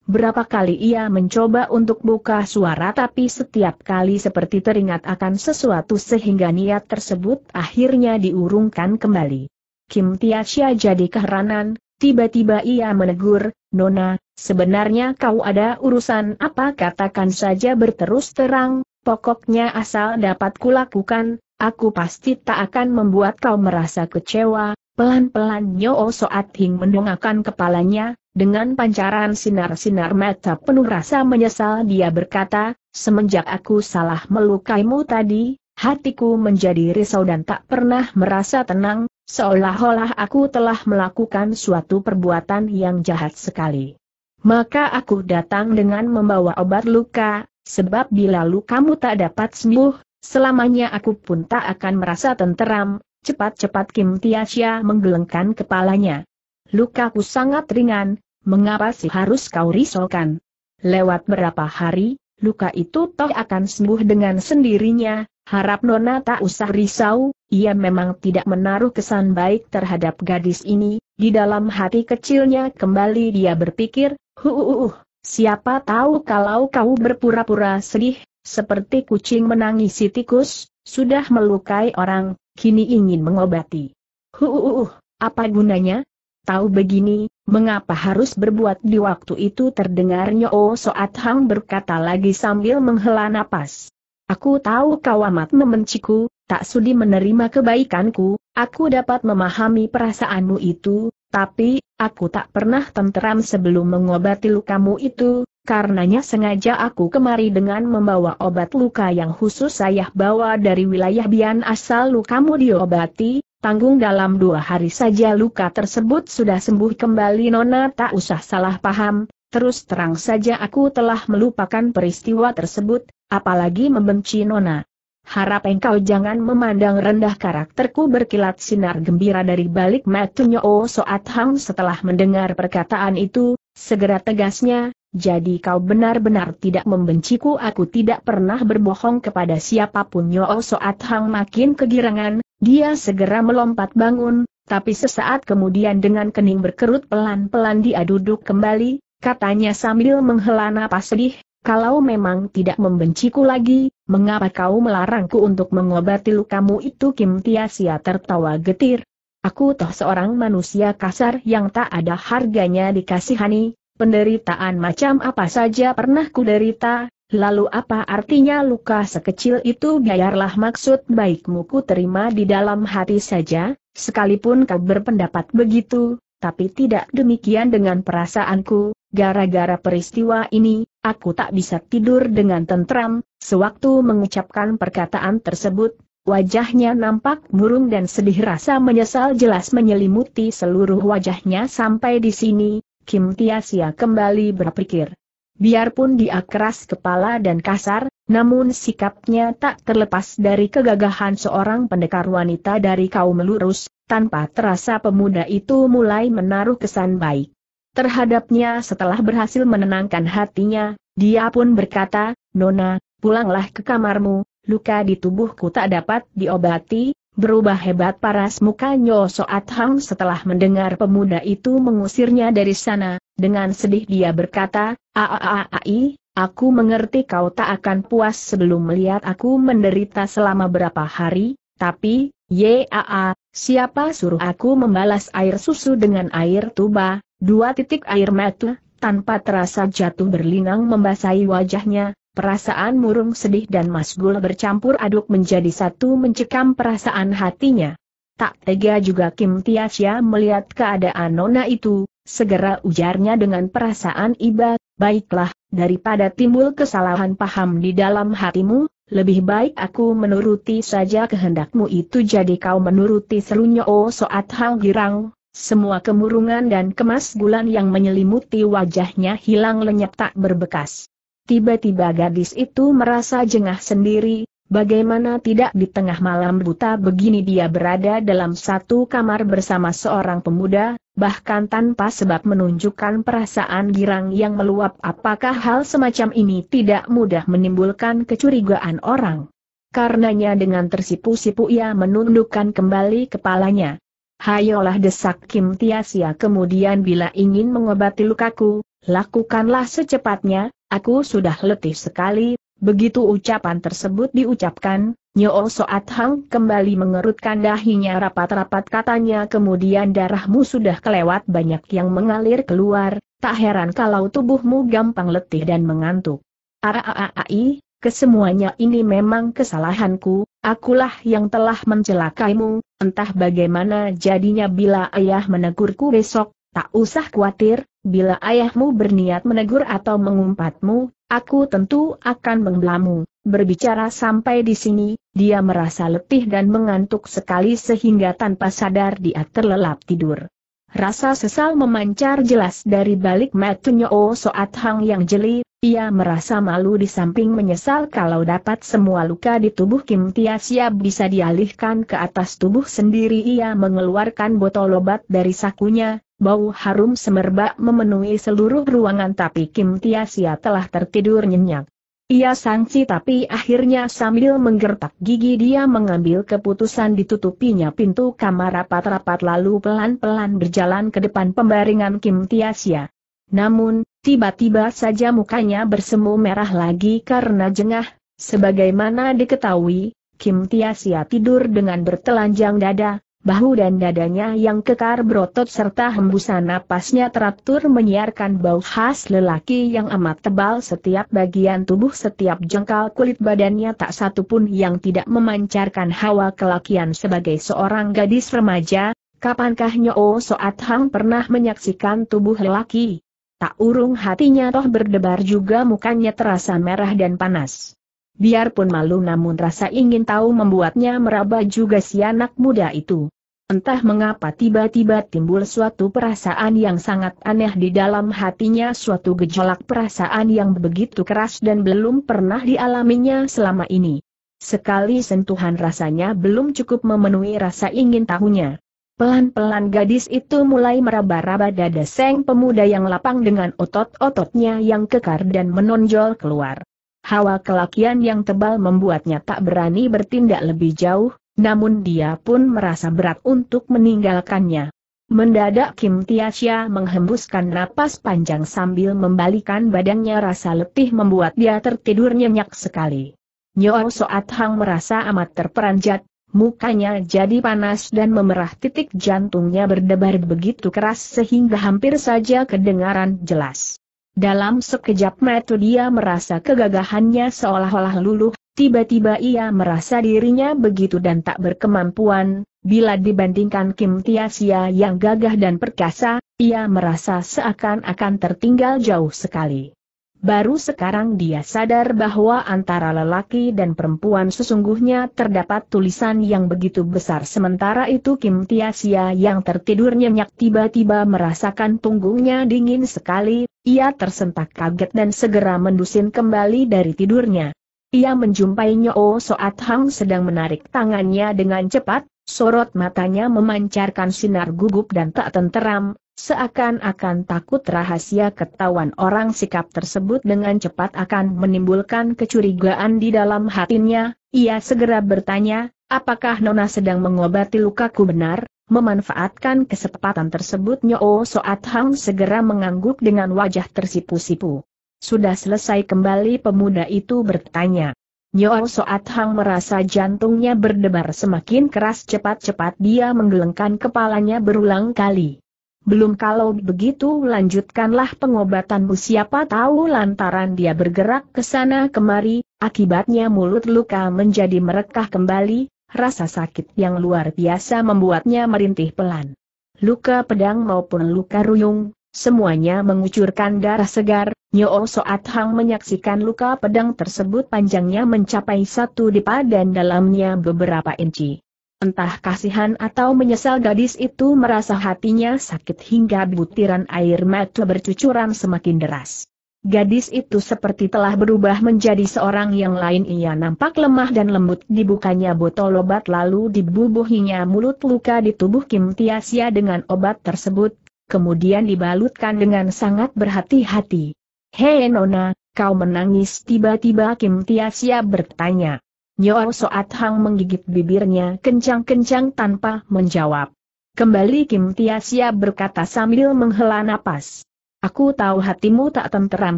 Berapa kali ia mencoba untuk buka suara tapi setiap kali seperti teringat akan sesuatu sehingga niat tersebut akhirnya diurungkan kembali. Kim Tiasya jadi keheranan, tiba-tiba ia menegur, Nona, sebenarnya kau ada urusan apa katakan saja berterus terang, pokoknya asal dapat kulakukan, aku pasti tak akan membuat kau merasa kecewa. Pelan-pelan Nyo Soat Hing mendongakkan kepalanya, dengan pancaran sinar-sinar mata penuh rasa menyesal dia berkata, semenjak aku salah melukaimu tadi, hatiku menjadi risau dan tak pernah merasa tenang, Seolah-olah aku telah melakukan suatu perbuatan yang jahat sekali. Maka aku datang dengan membawa obat luka, sebab bila lukamu tak dapat sembuh, selamanya aku pun tak akan merasa tenteram, cepat-cepat Kim Tiasya menggelengkan kepalanya. Lukaku sangat ringan, mengapa sih harus kau risaukan? Lewat berapa hari, luka itu toh akan sembuh dengan sendirinya, harap Nona tak usah risau, ia memang tidak menaruh kesan baik terhadap gadis ini, di dalam hati kecilnya kembali dia berpikir, huh, siapa tahu kalau kau berpura-pura sedih, seperti kucing menangisi tikus, sudah melukai orang, kini ingin mengobati. Huh, apa gunanya? Tahu begini, mengapa harus berbuat di waktu itu terdengarnya Oh Soat Hang berkata lagi sambil menghela napas. Aku tahu kau amat membenciku, tak sudi menerima kebaikanku, aku dapat memahami perasaanmu itu, tapi, aku tak pernah tenteram sebelum mengobati lukamu itu, karenanya sengaja aku kemari dengan membawa obat luka yang khusus saya bawa dari wilayah Bian asal lukamu diobati, tanggung dalam dua hari saja luka tersebut sudah sembuh kembali Nona tak usah salah paham, terus terang saja aku telah melupakan peristiwa tersebut, apalagi membenci Nona. Harap engkau jangan memandang rendah karakterku berkilat sinar gembira dari balik matunya Oh Soat Hang setelah mendengar perkataan itu, segera tegasnya, jadi kau benar-benar tidak membenciku? Aku tidak pernah berbohong kepada siapa pun. Yo Soat Hang makin kegirangan, dia segera melompat bangun, tapi sesaat kemudian dengan kening berkerut pelan-pelan dia duduk kembali, katanya sambil menghela napas sedih, kalau memang tidak membenciku lagi, mengapa kau melarangku untuk mengobati lukamu itu Kim Tiasia tertawa getir. Aku toh seorang manusia kasar yang tak ada harganya dikasihani, penderitaan macam apa saja pernah kuderita, lalu apa artinya luka sekecil itu biarlah maksud baikmu ku terima di dalam hati saja, sekalipun kau berpendapat begitu, tapi tidak demikian dengan perasaanku, Gara-gara peristiwa ini, aku tak bisa tidur dengan tentram, sewaktu mengucapkan perkataan tersebut, wajahnya nampak murung dan sedih rasa menyesal jelas menyelimuti seluruh wajahnya sampai di sini, Kim Tiasia kembali berpikir. Biarpun dia keras kepala dan kasar, namun sikapnya tak terlepas dari kegagahan seorang pendekar wanita dari kaum lurus, tanpa terasa pemuda itu mulai menaruh kesan baik terhadapnya setelah berhasil menenangkan hatinya, dia pun berkata, Nona, pulanglah ke kamarmu, luka di tubuhku tak dapat diobati, berubah hebat paras muka Nyo Soat Hang setelah mendengar pemuda itu mengusirnya dari sana, dengan sedih dia berkata, Aaai, aku mengerti kau tak akan puas sebelum melihat aku menderita selama berapa hari, tapi, Yaa, siapa suruh aku membalas air susu dengan air tuba, Dua titik air mata, tanpa terasa jatuh berlinang membasahi wajahnya, perasaan murung sedih dan masgul bercampur aduk menjadi satu mencekam perasaan hatinya. Tak tega juga Kim Tiasya melihat keadaan nona itu, segera ujarnya dengan perasaan iba, baiklah, daripada timbul kesalahan paham di dalam hatimu, lebih baik aku menuruti saja kehendakmu itu jadi kau menuruti serunya oh soat hang girang, semua kemurungan dan kemasgulan yang menyelimuti wajahnya hilang lenyap tak berbekas. Tiba-tiba gadis itu merasa jengah sendiri, bagaimana tidak di tengah malam buta begini dia berada dalam satu kamar bersama seorang pemuda, bahkan tanpa sebab menunjukkan perasaan girang yang meluap apakah hal semacam ini tidak mudah menimbulkan kecurigaan orang. Karenanya dengan tersipu-sipu ia menundukkan kembali kepalanya. Hayolah desak Kim Tiasia kemudian bila ingin mengobati lukaku, lakukanlah secepatnya, aku sudah letih sekali, begitu ucapan tersebut diucapkan, Nyo Soat Hang kembali mengerutkan dahinya rapat-rapat katanya kemudian darahmu sudah kelewat banyak yang mengalir keluar, tak heran kalau tubuhmu gampang letih dan mengantuk. Aaai, kesemuanya ini memang kesalahanku, akulah yang telah mencelakaimu, entah bagaimana jadinya bila ayah menegurku besok, tak usah khawatir, bila ayahmu berniat menegur atau mengumpatmu, aku tentu akan membelamu. Berbicara sampai di sini, dia merasa letih dan mengantuk sekali sehingga tanpa sadar dia terlelap tidur. Rasa sesal memancar jelas dari balik matunya Oh Soat Hang yang jeli, ia merasa malu di samping menyesal kalau dapat semua luka di tubuh Kim Tiasia bisa dialihkan ke atas tubuh sendiri ia mengeluarkan botol obat dari sakunya, bau harum semerbak memenuhi seluruh ruangan tapi Kim Tiasia telah tertidur nyenyak. Ia sangsi tapi akhirnya sambil menggertak gigi dia mengambil keputusan ditutupinya pintu kamar rapat-rapat lalu pelan-pelan berjalan ke depan pembaringan Kim Tiasia. Namun, tiba-tiba saja mukanya bersemu merah lagi karena jengah, sebagaimana diketahui, Kim Tiasia tidur dengan bertelanjang dada, bahu dan dadanya yang kekar berotot serta hembusan napasnya teratur menyiarkan bau khas lelaki yang amat tebal setiap bagian tubuh setiap jengkal kulit badannya. Tak satu pun yang tidak memancarkan hawa kelakian sebagai seorang gadis remaja, kapankah Nyo Soat Hang pernah menyaksikan tubuh lelaki? Tak urung hatinya toh berdebar juga mukanya terasa merah dan panas. Biarpun malu namun rasa ingin tahu membuatnya meraba juga si anak muda itu. Entah mengapa tiba-tiba timbul suatu perasaan yang sangat aneh di dalam hatinya suatu gejolak perasaan yang begitu keras dan belum pernah dialaminya selama ini. Sekali sentuhan rasanya belum cukup memenuhi rasa ingin tahunya. Pelan-pelan gadis itu mulai meraba-raba dada seng pemuda yang lapang dengan otot-ototnya yang kekar dan menonjol keluar. Hawa kelakian yang tebal membuatnya tak berani bertindak lebih jauh, namun dia pun merasa berat untuk meninggalkannya. Mendadak Kim Tiasya menghembuskan napas panjang sambil membalikan badannya rasa letih membuat dia tertidur nyenyak sekali. Nyo Soat Hang merasa amat terperanjat, mukanya jadi panas dan memerah titik jantungnya berdebar begitu keras sehingga hampir saja kedengaran jelas. Dalam sekejap mata dia merasa kegagahannya seolah-olah luluh, tiba-tiba ia merasa dirinya begitu dan tak berkemampuan, bila dibandingkan Kim Tiasia yang gagah dan perkasa, ia merasa seakan-akan tertinggal jauh sekali. Baru sekarang dia sadar bahwa antara lelaki dan perempuan sesungguhnya terdapat tulisan yang begitu besar sementara itu Kim Tiasia yang tertidur nyenyak tiba-tiba merasakan punggungnya dingin sekali, ia tersentak kaget dan segera mendusin kembali dari tidurnya. Ia menjumpai Nyo Soat Hang sedang menarik tangannya dengan cepat, sorot matanya memancarkan sinar gugup dan tak tenteram, Seakan-akan takut rahasia ketahuan orang sikap tersebut dengan cepat akan menimbulkan kecurigaan di dalam hatinya, ia segera bertanya, apakah Nona sedang mengobati lukaku benar? Memanfaatkan kesempatan tersebut Nyo Soat Hang segera mengangguk dengan wajah tersipu-sipu. Sudah selesai kembali pemuda itu bertanya. Nyo Soat Hang merasa jantungnya berdebar semakin keras cepat-cepat dia menggelengkan kepalanya berulang kali. Belum kalau begitu lanjutkanlah pengobatanmu siapa tahu lantaran dia bergerak ke sana kemari, akibatnya mulut luka menjadi merekah kembali, rasa sakit yang luar biasa membuatnya merintih pelan. Luka pedang maupun luka ruyung, semuanya mengucurkan darah segar, Nyo Soat Hang menyaksikan luka pedang tersebut panjangnya mencapai satu dipa dan dalamnya beberapa inci. Entah kasihan atau menyesal gadis itu merasa hatinya sakit hingga butiran air mata bercucuran semakin deras. Gadis itu seperti telah berubah menjadi seorang yang lain ia nampak lemah dan lembut dibukanya botol obat lalu dibubuhinya mulut luka di tubuh Kim Tiasia dengan obat tersebut, kemudian dibalutkan dengan sangat berhati-hati. Hei Nona, kau menangis tiba-tiba Kim Tiasia bertanya. Nyo Soat Hang menggigit bibirnya kencang-kencang tanpa menjawab. Kembali Kim Tiasia berkata sambil menghela napas. Aku tahu hatimu tak tenteram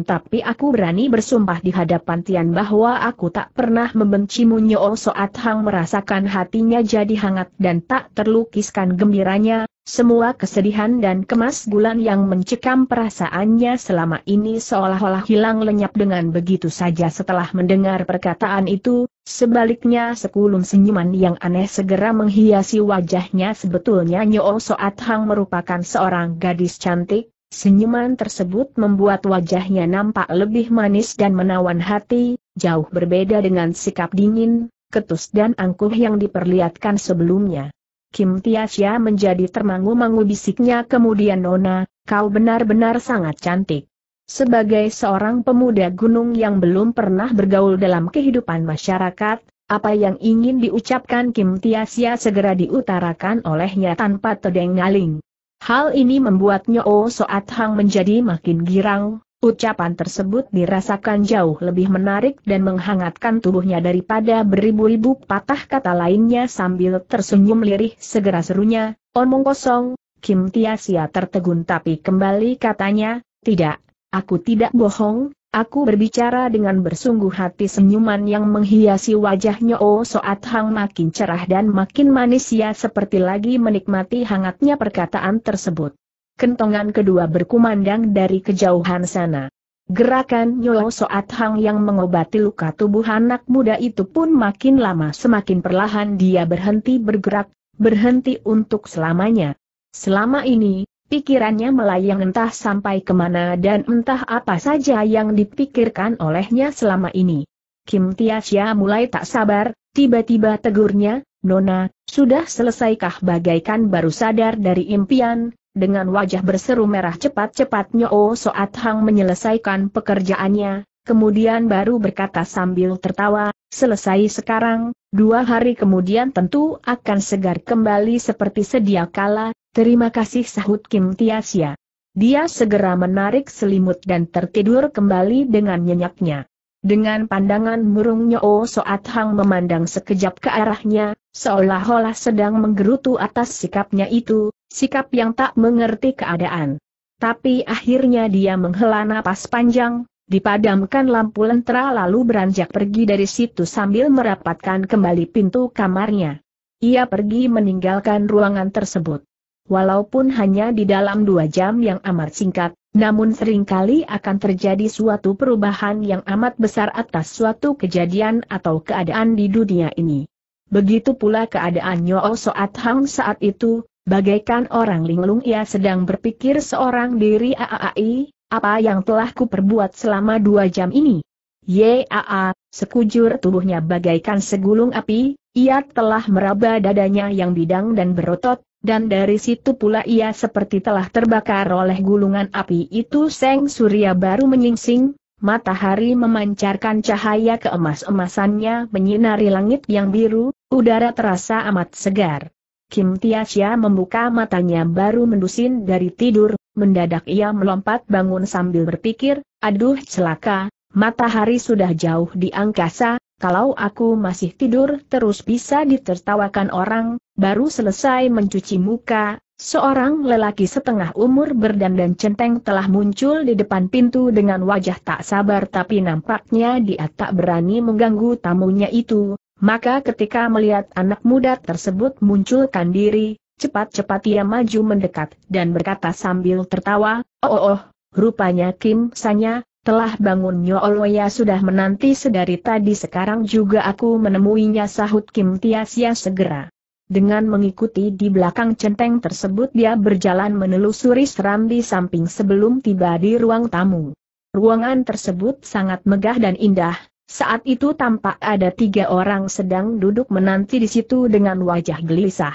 tapi aku berani bersumpah di hadapan Tian bahwa aku tak pernah membencimu Nyo Soat Hang merasakan hatinya jadi hangat dan tak terlukiskan gembiranya, semua kesedihan dan kemasgulan yang mencekam perasaannya selama ini seolah-olah hilang lenyap dengan begitu saja setelah mendengar perkataan itu, Sebaliknya sekulum senyuman yang aneh segera menghiasi wajahnya sebetulnya Nyo Soat Hang merupakan seorang gadis cantik, senyuman tersebut membuat wajahnya nampak lebih manis dan menawan hati, jauh berbeda dengan sikap dingin, ketus dan angkuh yang diperlihatkan sebelumnya. Kim Tiasya menjadi termangu-mangu bisiknya kemudian Nona, kau benar-benar sangat cantik. Sebagai seorang pemuda gunung yang belum pernah bergaul dalam kehidupan masyarakat, apa yang ingin diucapkan Kim Tiasia segera diutarakan olehnya tanpa tedeng-ngaling. Hal ini membuat Nyo Soat Hang menjadi makin girang, ucapan tersebut dirasakan jauh lebih menarik dan menghangatkan tubuhnya daripada beribu-ribu patah kata lainnya sambil tersenyum lirih segera serunya, omong kosong, Kim Tiasia tertegun tapi kembali katanya, tidak, Aku tidak bohong, Aku berbicara dengan bersungguh hati senyuman yang menghiasi wajahnya Oh Soat Hang makin cerah dan makin manis ya seperti lagi menikmati hangatnya perkataan tersebut. Kentongan kedua berkumandang dari kejauhan sana. Gerakan Nyo Soat Hang yang mengobati luka tubuh anak muda itu pun makin lama semakin perlahan dia berhenti bergerak, berhenti untuk selamanya. Selama ini, Pikirannya melayang entah sampai ke mana dan entah apa saja yang dipikirkan olehnya selama ini. Kim Tiasya mulai tak sabar, tiba-tiba tegurnya, Nona, sudah selesaikah bagaikan baru sadar dari impian, dengan wajah berseru merah cepat-cepat Nyo Soat Hang menyelesaikan pekerjaannya, kemudian baru berkata sambil tertawa, selesai sekarang, dua hari kemudian tentu akan segar kembali seperti sedia kala, Terima kasih sahut Kim Tiasya. Dia segera menarik selimut dan tertidur kembali dengan nyenyaknya. Dengan pandangan murungnya Oh Soat Hang memandang sekejap ke arahnya, seolah-olah sedang menggerutu atas sikapnya itu, sikap yang tak mengerti keadaan. Tapi akhirnya dia menghela napas panjang, dipadamkan lampu lentera lalu beranjak pergi dari situ sambil merapatkan kembali pintu kamarnya. Ia pergi meninggalkan ruangan tersebut. Walaupun hanya di dalam dua jam yang amat singkat, namun sering kali akan terjadi suatu perubahan yang amat besar atas suatu kejadian atau keadaan di dunia ini. Begitu pula keadaan Nyo Soat Hang saat itu, bagaikan orang linglung ia sedang berpikir seorang diri aai, apa yang telah ku perbuat selama dua jam ini. Yaa, sekujur tubuhnya bagaikan segulung api, ia telah meraba dadanya yang bidang dan berotot, dan dari situ pula ia seperti telah terbakar oleh gulungan api itu Seng Surya baru menyingsing, matahari memancarkan cahaya keemas-emasannya menyinari langit yang biru, udara terasa amat segar. Kim Tiasya membuka matanya baru mendusin dari tidur, mendadak ia melompat bangun sambil berpikir, aduh celaka, matahari sudah jauh di angkasa, kalau aku masih tidur terus bisa ditertawakan orang, baru selesai mencuci muka, seorang lelaki setengah umur berdandan centeng telah muncul di depan pintu dengan wajah tak sabar tapi nampaknya dia tak berani mengganggu tamunya itu, maka ketika melihat anak muda tersebut munculkan diri, cepat-cepat ia maju mendekat dan berkata sambil tertawa, oh oh, oh rupanya Kim Sanya, telah bangun. Nyooloya sudah menanti sedari tadi sekarang juga aku menemuinya. Sahut Kim Tiasya segera. Dengan mengikuti di belakang centeng tersebut dia berjalan menelusuri serambi samping sebelum tiba di ruang tamu. Ruangan tersebut sangat megah dan indah, saat itu tampak ada tiga orang sedang duduk menanti di situ dengan wajah gelisah.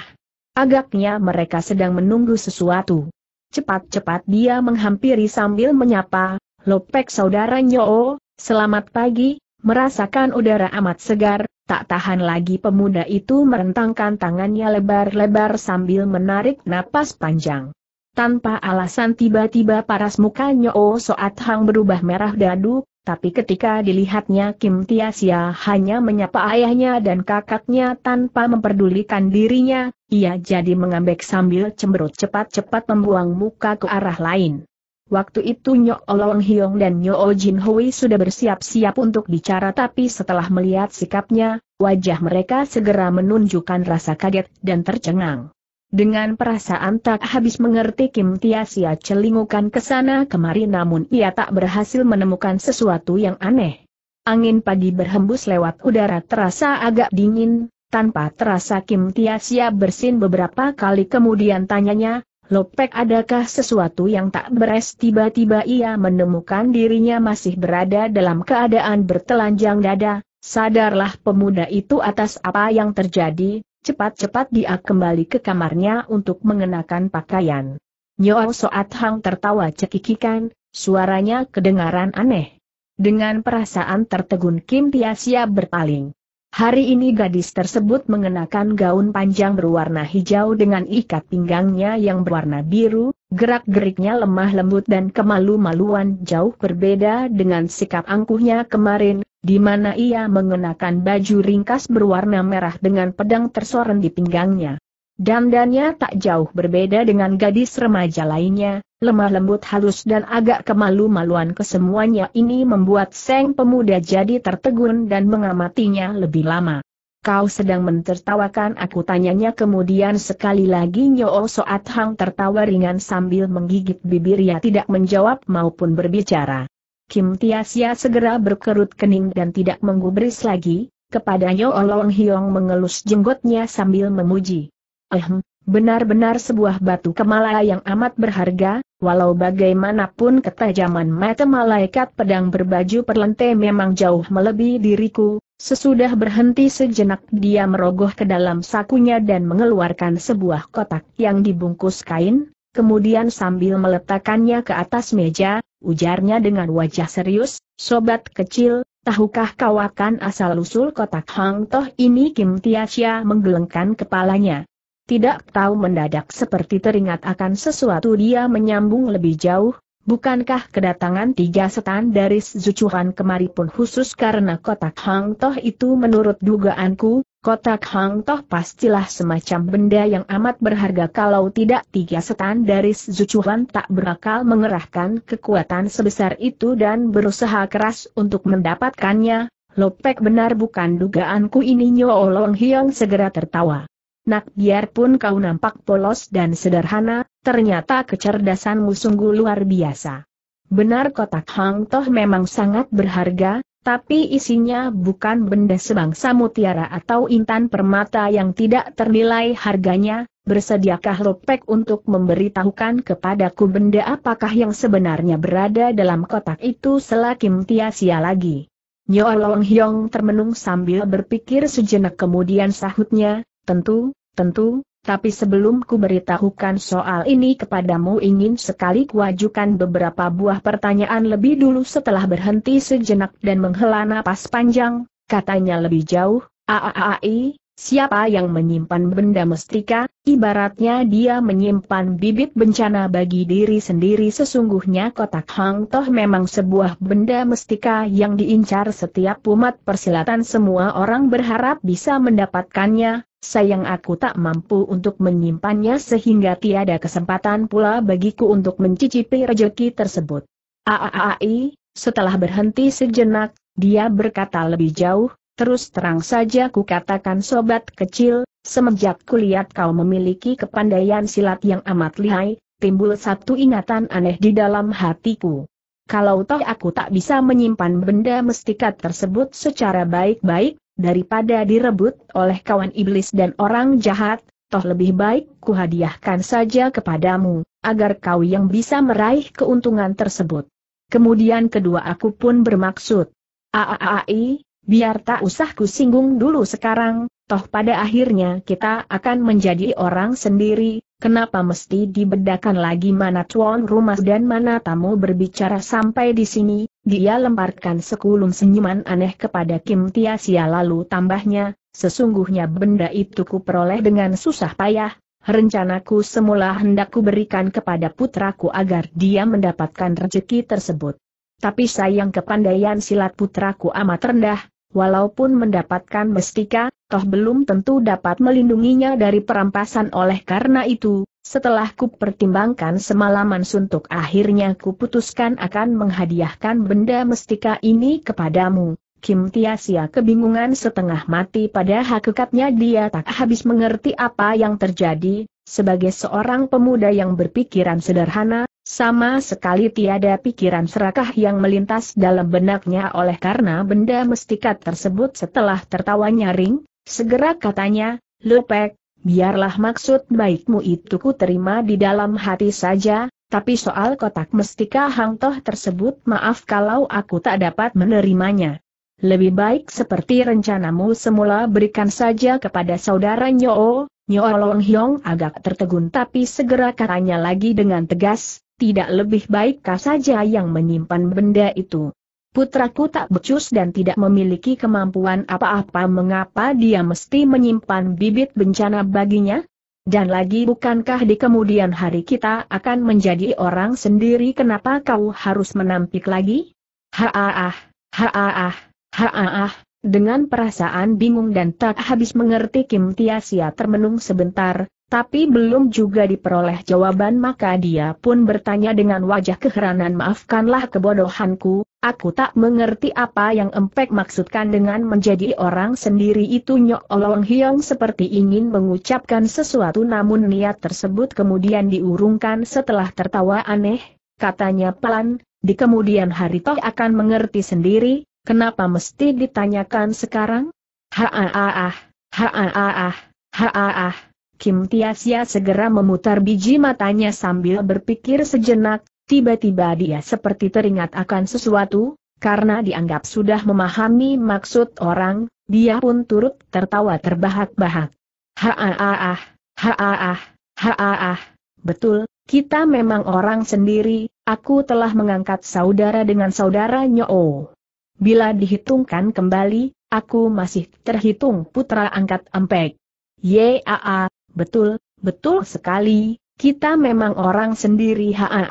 Agaknya mereka sedang menunggu sesuatu. Cepat-cepat dia menghampiri sambil menyapa, Lopek saudara Nyo, selamat pagi, merasakan udara amat segar, tak tahan lagi pemuda itu merentangkan tangannya lebar-lebar sambil menarik napas panjang. Tanpa alasan tiba-tiba paras muka Nyo Soat Hang berubah merah dadu, tapi ketika dilihatnya Kim Tiasya hanya menyapa ayahnya dan kakaknya tanpa memperdulikan dirinya, ia jadi mengambek sambil cemberut cepat-cepat membuang muka ke arah lain. Waktu itu Nyo Olong Hiong dan Nyo Jin Hui sudah bersiap-siap untuk bicara tapi setelah melihat sikapnya, wajah mereka segera menunjukkan rasa kaget dan tercengang. Dengan perasaan tak habis mengerti Kim Tiasia celingukan ke sana kemari namun ia tak berhasil menemukan sesuatu yang aneh. Angin pagi berhembus lewat udara terasa agak dingin, tanpa terasa Kim Tiasia bersin beberapa kali kemudian tanyanya, Lopek adakah sesuatu yang tak beres tiba-tiba ia menemukan dirinya masih berada dalam keadaan bertelanjang dada, sadarlah pemuda itu atas apa yang terjadi, cepat-cepat dia kembali ke kamarnya untuk mengenakan pakaian. Nyo Soat Hang tertawa cekikikan, suaranya kedengaran aneh. Dengan perasaan tertegun Kim Tiasia berpaling. Hari ini gadis tersebut mengenakan gaun panjang berwarna hijau dengan ikat pinggangnya yang berwarna biru, gerak-geriknya lemah lembut dan kemalu-maluan jauh berbeda dengan sikap angkuhnya kemarin, di mana ia mengenakan baju ringkas berwarna merah dengan pedang tersorot di pinggangnya. Dandannya tak jauh berbeda dengan gadis remaja lainnya, lemah lembut halus dan agak kemalu-maluan kesemuanya ini membuat Seng pemuda jadi tertegun dan mengamatinya lebih lama. Kau sedang mentertawakan aku tanyanya kemudian sekali lagi Nyo Soat Hang tertawa ringan sambil menggigit bibir ia tidak menjawab maupun berbicara. Kim Tiasia segera berkerut kening dan tidak menggubris lagi, kepada Nyo Olong Hiong mengelus jenggotnya sambil memuji. Ehm, benar-benar sebuah batu kemala yang amat berharga, walau bagaimanapun ketajaman mata malaikat pedang berbaju perlente memang jauh melebihi diriku. Sesudah berhenti sejenak dia merogoh ke dalam sakunya dan mengeluarkan sebuah kotak yang dibungkus kain, kemudian sambil meletakkannya ke atas meja, ujarnya dengan wajah serius, Sobat kecil, tahukah kau akan asal-usul kotak Hang Toh ini Kim Tiasya menggelengkan kepalanya. Tidak tahu mendadak seperti teringat akan sesuatu dia menyambung lebih jauh, bukankah kedatangan tiga setan dari Zucuhan kemari pun khusus karena kotak Hang Toh itu menurut dugaanku, kotak Hang Toh pastilah semacam benda yang amat berharga kalau tidak tiga setan dari Zucuhan tak berakal mengerahkan kekuatan sebesar itu dan berusaha keras untuk mendapatkannya, Lopek benar bukan dugaanku ini Nyo Olong Hiong segera tertawa. Nak biarpun kau nampak polos dan sederhana, ternyata kecerdasanmu sungguh luar biasa. Benar kotak Hang Toh memang sangat berharga, tapi isinya bukan benda sebangsa mutiara atau intan permata yang tidak ternilai harganya, bersediakah Lopek untuk memberitahukan kepadaku benda apakah yang sebenarnya berada dalam kotak itu selakim tiasia lagi. Nyo Long Hyong termenung sambil berpikir sejenak kemudian sahutnya, Tentu, tentu, tapi sebelum ku beritahukan soal ini kepadamu ingin sekali kuajukan beberapa buah pertanyaan lebih dulu setelah berhenti sejenak dan menghela napas panjang, katanya lebih jauh, aaai, siapa yang menyimpan benda mestika, ibaratnya dia menyimpan bibit bencana bagi diri sendiri. Sesungguhnya kotak Hang Toh memang sebuah benda mestika yang diincar setiap umat persilatan. Semua orang berharap bisa mendapatkannya, sayang aku tak mampu untuk menyimpannya sehingga tiada kesempatan pula bagiku untuk mencicipi rejeki tersebut. Aaai, setelah berhenti sejenak, dia berkata lebih jauh, terus terang saja ku katakan sobat kecil, semenjak kulihat kau memiliki kepandaian silat yang amat lihai, timbul satu ingatan aneh di dalam hatiku. Kalau toh aku tak bisa menyimpan benda mestikat tersebut secara baik-baik, daripada direbut oleh kawan iblis dan orang jahat, toh lebih baik kuhadiahkan saja kepadamu, agar kau yang bisa meraih keuntungan tersebut. Kemudian kedua aku pun bermaksud, Aaai, biar tak usah kusinggung dulu sekarang, toh pada akhirnya kita akan menjadi orang sendiri, kenapa mesti dibedakan lagi mana tuan rumah dan mana tamu berbicara sampai di sini, dia lemparkan sekulum senyuman aneh kepada Kim Tiasia lalu tambahnya, sesungguhnya benda itu ku peroleh dengan susah payah, rencanaku semula hendak ku berikan kepada putraku agar dia mendapatkan rezeki tersebut. Tapi sayang kepandaian silat putraku amat rendah, walaupun mendapatkan mestika, toh belum tentu dapat melindunginya dari perampasan oleh karena itu, setelah ku pertimbangkan semalaman suntuk akhirnya ku putuskan akan menghadiahkan benda mestika ini kepadamu. Kim Tiasia kebingungan setengah mati pada hakikatnya dia tak habis mengerti apa yang terjadi, sebagai seorang pemuda yang berpikiran sederhana, sama sekali tiada pikiran serakah yang melintas dalam benaknya oleh karena benda mestikat tersebut setelah tertawa nyaring, segera katanya, Lepek, biarlah maksud baikmu itu ku terima di dalam hati saja, tapi soal kotak mestika Hang Toh tersebut maaf kalau aku tak dapat menerimanya. Lebih baik seperti rencanamu semula berikan saja kepada saudara Nyo, Nyo Long Hyong agak tertegun tapi segera katanya lagi dengan tegas, tidak lebih baikkah saja yang menyimpan benda itu. Putraku tak becus dan tidak memiliki kemampuan apa-apa mengapa dia mesti menyimpan bibit bencana baginya? Dan lagi bukankah di kemudian hari kita akan menjadi orang sendiri kenapa kau harus menampik lagi? Haaah, haaah, haaah, dengan perasaan bingung dan tak habis mengerti Kim Tiasia termenung sebentar, Tapi belum juga diperoleh jawaban maka dia pun bertanya dengan wajah keheranan maafkanlah kebodohanku, aku tak mengerti apa yang empek maksudkan dengan menjadi orang sendiri itu Nyok Olong Hiong seperti ingin mengucapkan sesuatu namun niat tersebut kemudian diurungkan setelah tertawa aneh, katanya pelan, di kemudian hari toh akan mengerti sendiri, kenapa mesti ditanyakan sekarang? Ha-ah-ah, ha-ah-ah, ha-ah-ah. Kim Tiasia segera memutar biji matanya sambil berpikir sejenak, tiba-tiba dia seperti teringat akan sesuatu, karena dianggap sudah memahami maksud orang, dia pun turut tertawa terbahak-bahak. Ha-ah-ah, ha-ah-ah, ha-ah-ah, betul, kita memang orang sendiri, aku telah mengangkat saudara dengan saudara Nyoo. Bila dihitungkan kembali, aku masih terhitung putra angkat Empek. Yaa, betul, betul sekali, kita memang orang sendiri. Haa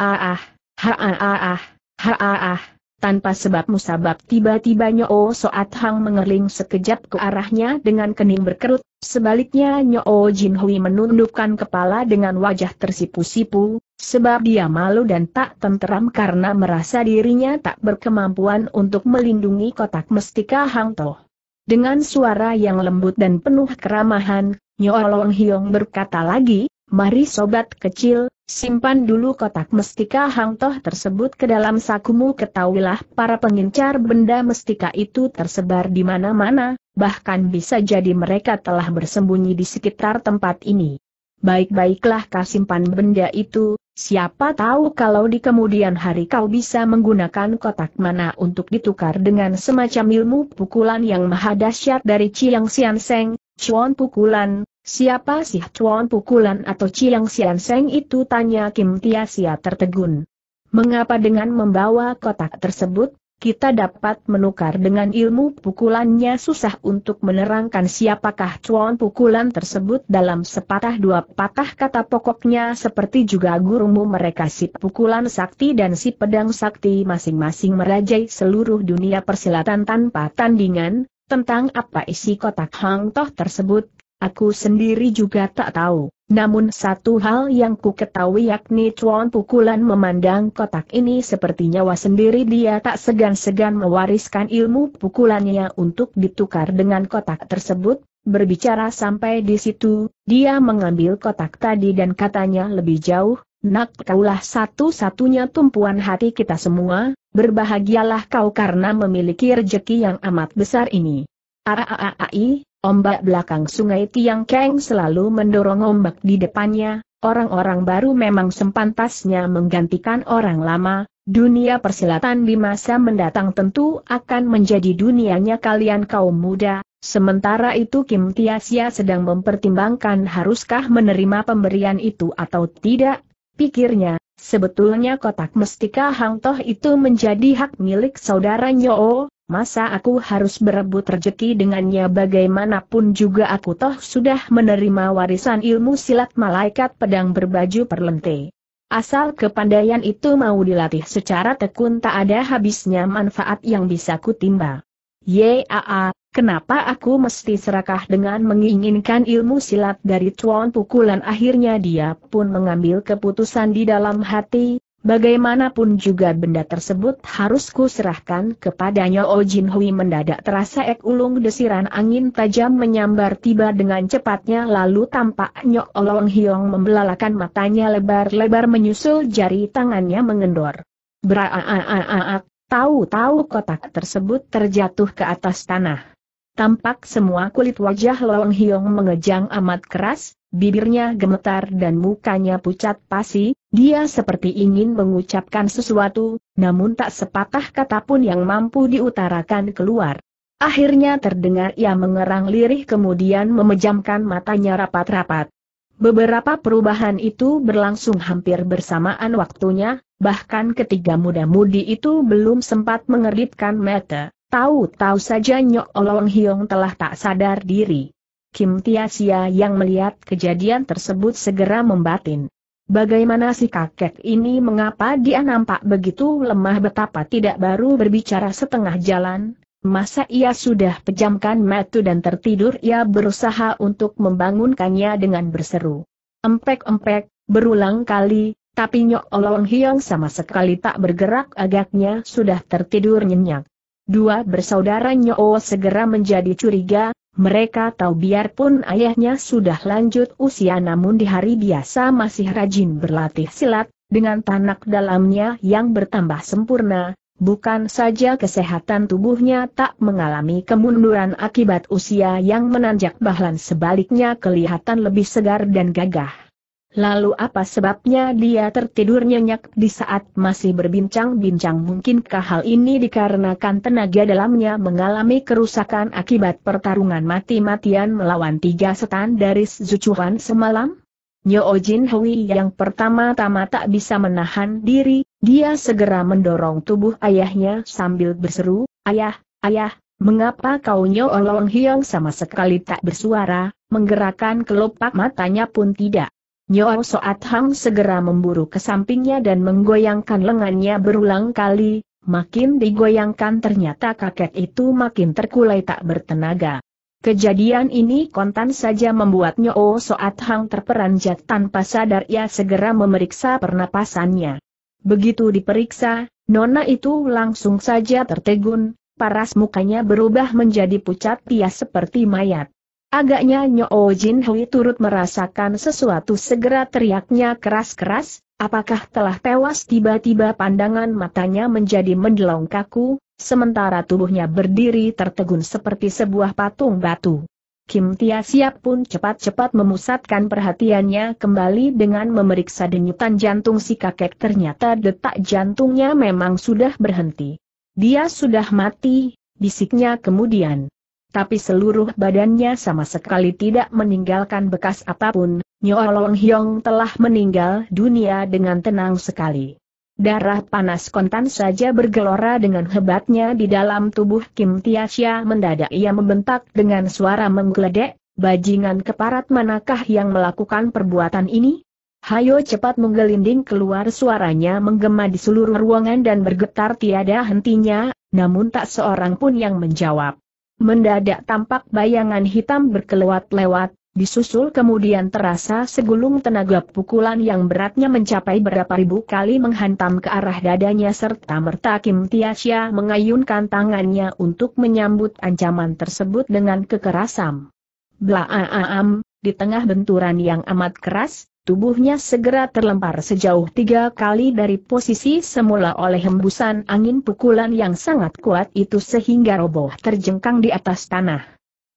haa haa tanpa sebab musabab tiba-tiba Nyo Soat Hang mengerling sekejap ke arahnya dengan kening berkerut, sebaliknya Nyo Jin Hui menundukkan kepala dengan wajah tersipu-sipu, sebab dia malu dan tak tenteram karena merasa dirinya tak berkemampuan untuk melindungi kotak mestika Hang Toh. Dengan suara yang lembut dan penuh keramahan, Nyolong Hiong berkata lagi, mari sobat kecil, simpan dulu kotak mestika Hang Toh tersebut ke dalam sakumu. Ketahuilah para pengincar benda mestika itu tersebar di mana-mana, bahkan bisa jadi mereka telah bersembunyi di sekitar tempat ini. Baik-baiklah kau simpan benda itu, Siapa tahu kalau di kemudian hari kau bisa menggunakan kotak mana untuk ditukar dengan semacam ilmu pukulan yang maha dahsyat dari Chiang Sian Seng, Chuan pukulan, siapa sih Chuan pukulan atau Chiang Sian Seng itu? Tanya Kim Tiasia tertegun. Mengapa dengan membawa kotak tersebut, kita dapat menukar dengan ilmu pukulannya. Susah untuk menerangkan siapakah cuan pukulan tersebut dalam sepatah dua patah kata pokoknya. Seperti juga gurumu mereka si pukulan sakti dan si pedang sakti masing-masing merajai seluruh dunia persilatan tanpa tandingan, tentang apa isi kotak Hang Toh tersebut, aku sendiri juga tak tahu. Namun satu hal yang ku ketahui yakni Chuan Pukulan memandang kotak ini seperti nyawa sendiri dia tak segan-segan mewariskan ilmu pukulannya untuk ditukar dengan kotak tersebut, berbicara sampai di situ, dia mengambil kotak tadi dan katanya lebih jauh, nak kaulah satu-satunya tumpuan hati kita semua, berbahagialah kau karena memiliki rejeki yang amat besar ini. Araai, Ombak belakang sungai Tiang Keng selalu mendorong ombak di depannya, orang-orang baru memang sempantasnya menggantikan orang lama, dunia persilatan di masa mendatang tentu akan menjadi dunianya kalian kaum muda, sementara itu Kim Tiasia sedang mempertimbangkan haruskah menerima pemberian itu atau tidak, pikirnya, sebetulnya kotak mestika Hang Toh itu menjadi hak milik saudara Nyoo, Masa aku harus berebut rejeki dengannya bagaimanapun juga aku toh sudah menerima warisan ilmu silat malaikat pedang berbaju perlente. Asal kepandaian itu mau dilatih secara tekun tak ada habisnya manfaat yang bisa kutimba. Yaa, kenapa aku mesti serakah dengan menginginkan ilmu silat dari Chuan Pukulan akhirnya dia pun mengambil keputusan di dalam hati, Bagaimanapun juga benda tersebut harus kuserahkan kepadanya Oh Jin Hui mendadak terasa ek ulung desiran angin tajam menyambar tiba dengan cepatnya lalu tampak Nyok Olong Hiong membelalakan matanya lebar-lebar menyusul jari tangannya mengendor. Beraaak, tahu-tahu kotak tersebut terjatuh ke atas tanah. Tampak semua kulit wajah Long Hiong mengejang amat keras, bibirnya gemetar dan mukanya pucat pasi, dia seperti ingin mengucapkan sesuatu, namun tak sepatah kata pun yang mampu diutarakan keluar. Akhirnya terdengar ia mengerang lirih kemudian memejamkan matanya rapat-rapat. Beberapa perubahan itu berlangsung hampir bersamaan waktunya, bahkan ketiga muda-mudi itu belum sempat mengeritkan mata. Tahu-tahu saja Nyok Olong Hiong telah tak sadar diri. Kim Tiasia yang melihat kejadian tersebut segera membatin. Bagaimana si kakek ini mengapa dia nampak begitu lemah betapa tidak baru berbicara setengah jalan, masa ia sudah pejamkan mata dan tertidur ia berusaha untuk membangunkannya dengan berseru. empek-empek, berulang kali, tapi Nyok Olong Hiong sama sekali tak bergerak agaknya sudah tertidur nyenyak. Dua bersaudara Nyok segera menjadi curiga, mereka tahu biarpun ayahnya sudah lanjut usia namun di hari biasa masih rajin berlatih silat, dengan tanak dalamnya yang bertambah sempurna, bukan saja kesehatan tubuhnya tak mengalami kemunduran akibat usia yang menanjak bahkan sebaliknya kelihatan lebih segar dan gagah. Lalu apa sebabnya dia tertidur nyenyak di saat masih berbincang-bincang mungkinkah hal ini dikarenakan tenaga dalamnya mengalami kerusakan akibat pertarungan mati-matian melawan tiga setan dari Zucuan semalam? Nyo Jin Hui yang pertama-tama tak bisa menahan diri, dia segera mendorong tubuh ayahnya sambil berseru, Ayah, ayah, mengapa kau Nyo Olong Hiong sama sekali tak bersuara, menggerakkan kelopak matanya pun tidak. Nyo Soat Hang segera memburu ke sampingnya dan menggoyangkan lengannya berulang kali, makin digoyangkan ternyata kakek itu makin terkulai tak bertenaga. Kejadian ini kontan saja membuat Nyo Soat Hang terperanjat tanpa sadar ia segera memeriksa pernapasannya. Begitu diperiksa, nona itu langsung saja tertegun, paras mukanya berubah menjadi pucat pias seperti mayat. Agaknya Nyo Jin Hui turut merasakan sesuatu segera teriaknya keras-keras, apakah telah tewas tiba-tiba pandangan matanya menjadi mendelong kaku, sementara tubuhnya berdiri tertegun seperti sebuah patung batu. Kim Tia Siap pun cepat-cepat memusatkan perhatiannya kembali dengan memeriksa denyutan jantung si kakek ternyata detak jantungnya memang sudah berhenti. Dia sudah mati, bisiknya kemudian. Tapi seluruh badannya sama sekali tidak meninggalkan bekas apa pun, Nyo Long Hyong telah meninggal dunia dengan tenang sekali. Darah panas kontan saja bergelora dengan hebatnya di dalam tubuh Kim Tiasya mendadak ia membentak dengan suara menggeledek, bajingan keparat manakah yang melakukan perbuatan ini? Hayo cepat menggelinding keluar suaranya menggema di seluruh ruangan dan bergetar tiada hentinya, namun tak seorang pun yang menjawab. Mendadak tampak bayangan hitam berkelewat-lewat, Disusul kemudian terasa segulung tenaga pukulan yang beratnya mencapai berapa ribu kali menghantam ke arah dadanya serta merta Kim Tiasya mengayunkan tangannya untuk menyambut ancaman tersebut dengan kekerasan. Blaaam, di tengah benturan yang amat keras, tubuhnya segera terlempar sejauh tiga kali dari posisi semula oleh hembusan angin pukulan yang sangat kuat itu sehingga roboh terjengkang di atas tanah.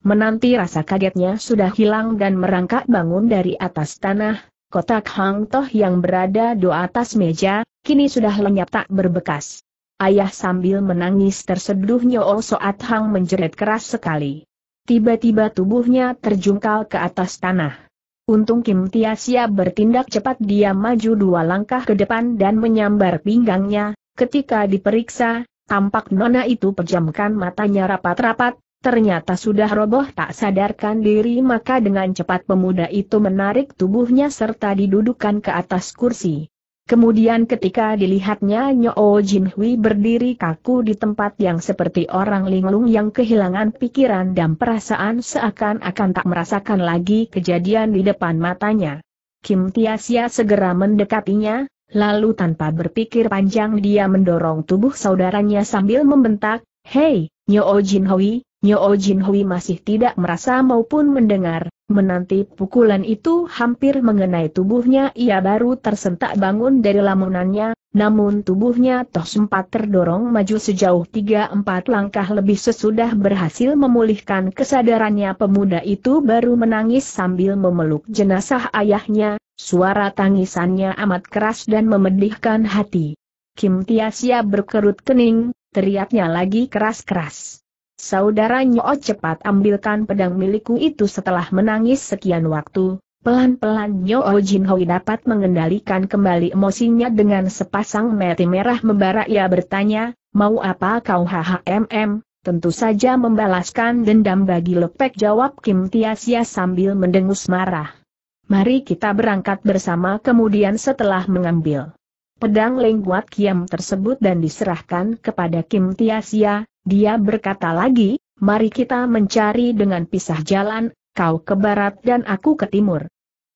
Menanti rasa kagetnya sudah hilang dan merangkak bangun dari atas tanah, kotak Hang Toh yang berada di atas meja, kini sudah lenyap tak berbekas. Ayah sambil menangis terseduh Nyo Soat Hang menjerit keras sekali. Tiba-tiba tubuhnya terjungkal ke atas tanah. Untung Kim Tiasia bertindak cepat dia maju dua langkah ke depan dan menyambar pinggangnya, ketika diperiksa, tampak nona itu pejamkan matanya rapat-rapat, ternyata sudah roboh tak sadarkan diri maka dengan cepat pemuda itu menarik tubuhnya serta didudukan ke atas kursi. Kemudian ketika dilihatnya Nyo Jin Hui berdiri kaku di tempat yang seperti orang linglung yang kehilangan pikiran dan perasaan seakan-akan tak merasakan lagi kejadian di depan matanya. Kim Tiasia segera mendekatinya, lalu tanpa berpikir panjang dia mendorong tubuh saudaranya sambil membentak, Hei, Nyo Jin Hui, Nyo Jin Hui masih tidak merasa maupun mendengar, menanti pukulan itu hampir mengenai tubuhnya ia baru tersentak bangun dari lamunannya, namun tubuhnya toh sempat terdorong maju sejauh tiga empat langkah lebih sesudah berhasil memulihkan kesadarannya pemuda itu baru menangis sambil memeluk jenazah ayahnya, suara tangisannya amat keras dan memedihkan hati. Kim Tiasia berkerut kening, teriaknya lagi keras-keras. Saudara Nyo cepat ambilkan pedang milikku itu setelah menangis sekian waktu. Pelan-pelan Nyo Jin Hoi dapat mengendalikan kembali emosinya dengan sepasang mata merah membara ia bertanya, mau apa kau HHMM, tentu saja membalaskan dendam bagi lepek jawab Kim Tiasia sambil mendengus marah. Mari kita berangkat bersama kemudian setelah mengambil pedang lengguat kiam tersebut dan diserahkan kepada Kim Tiasia, dia berkata lagi, mari kita mencari dengan pisah jalan, kau ke barat dan aku ke timur.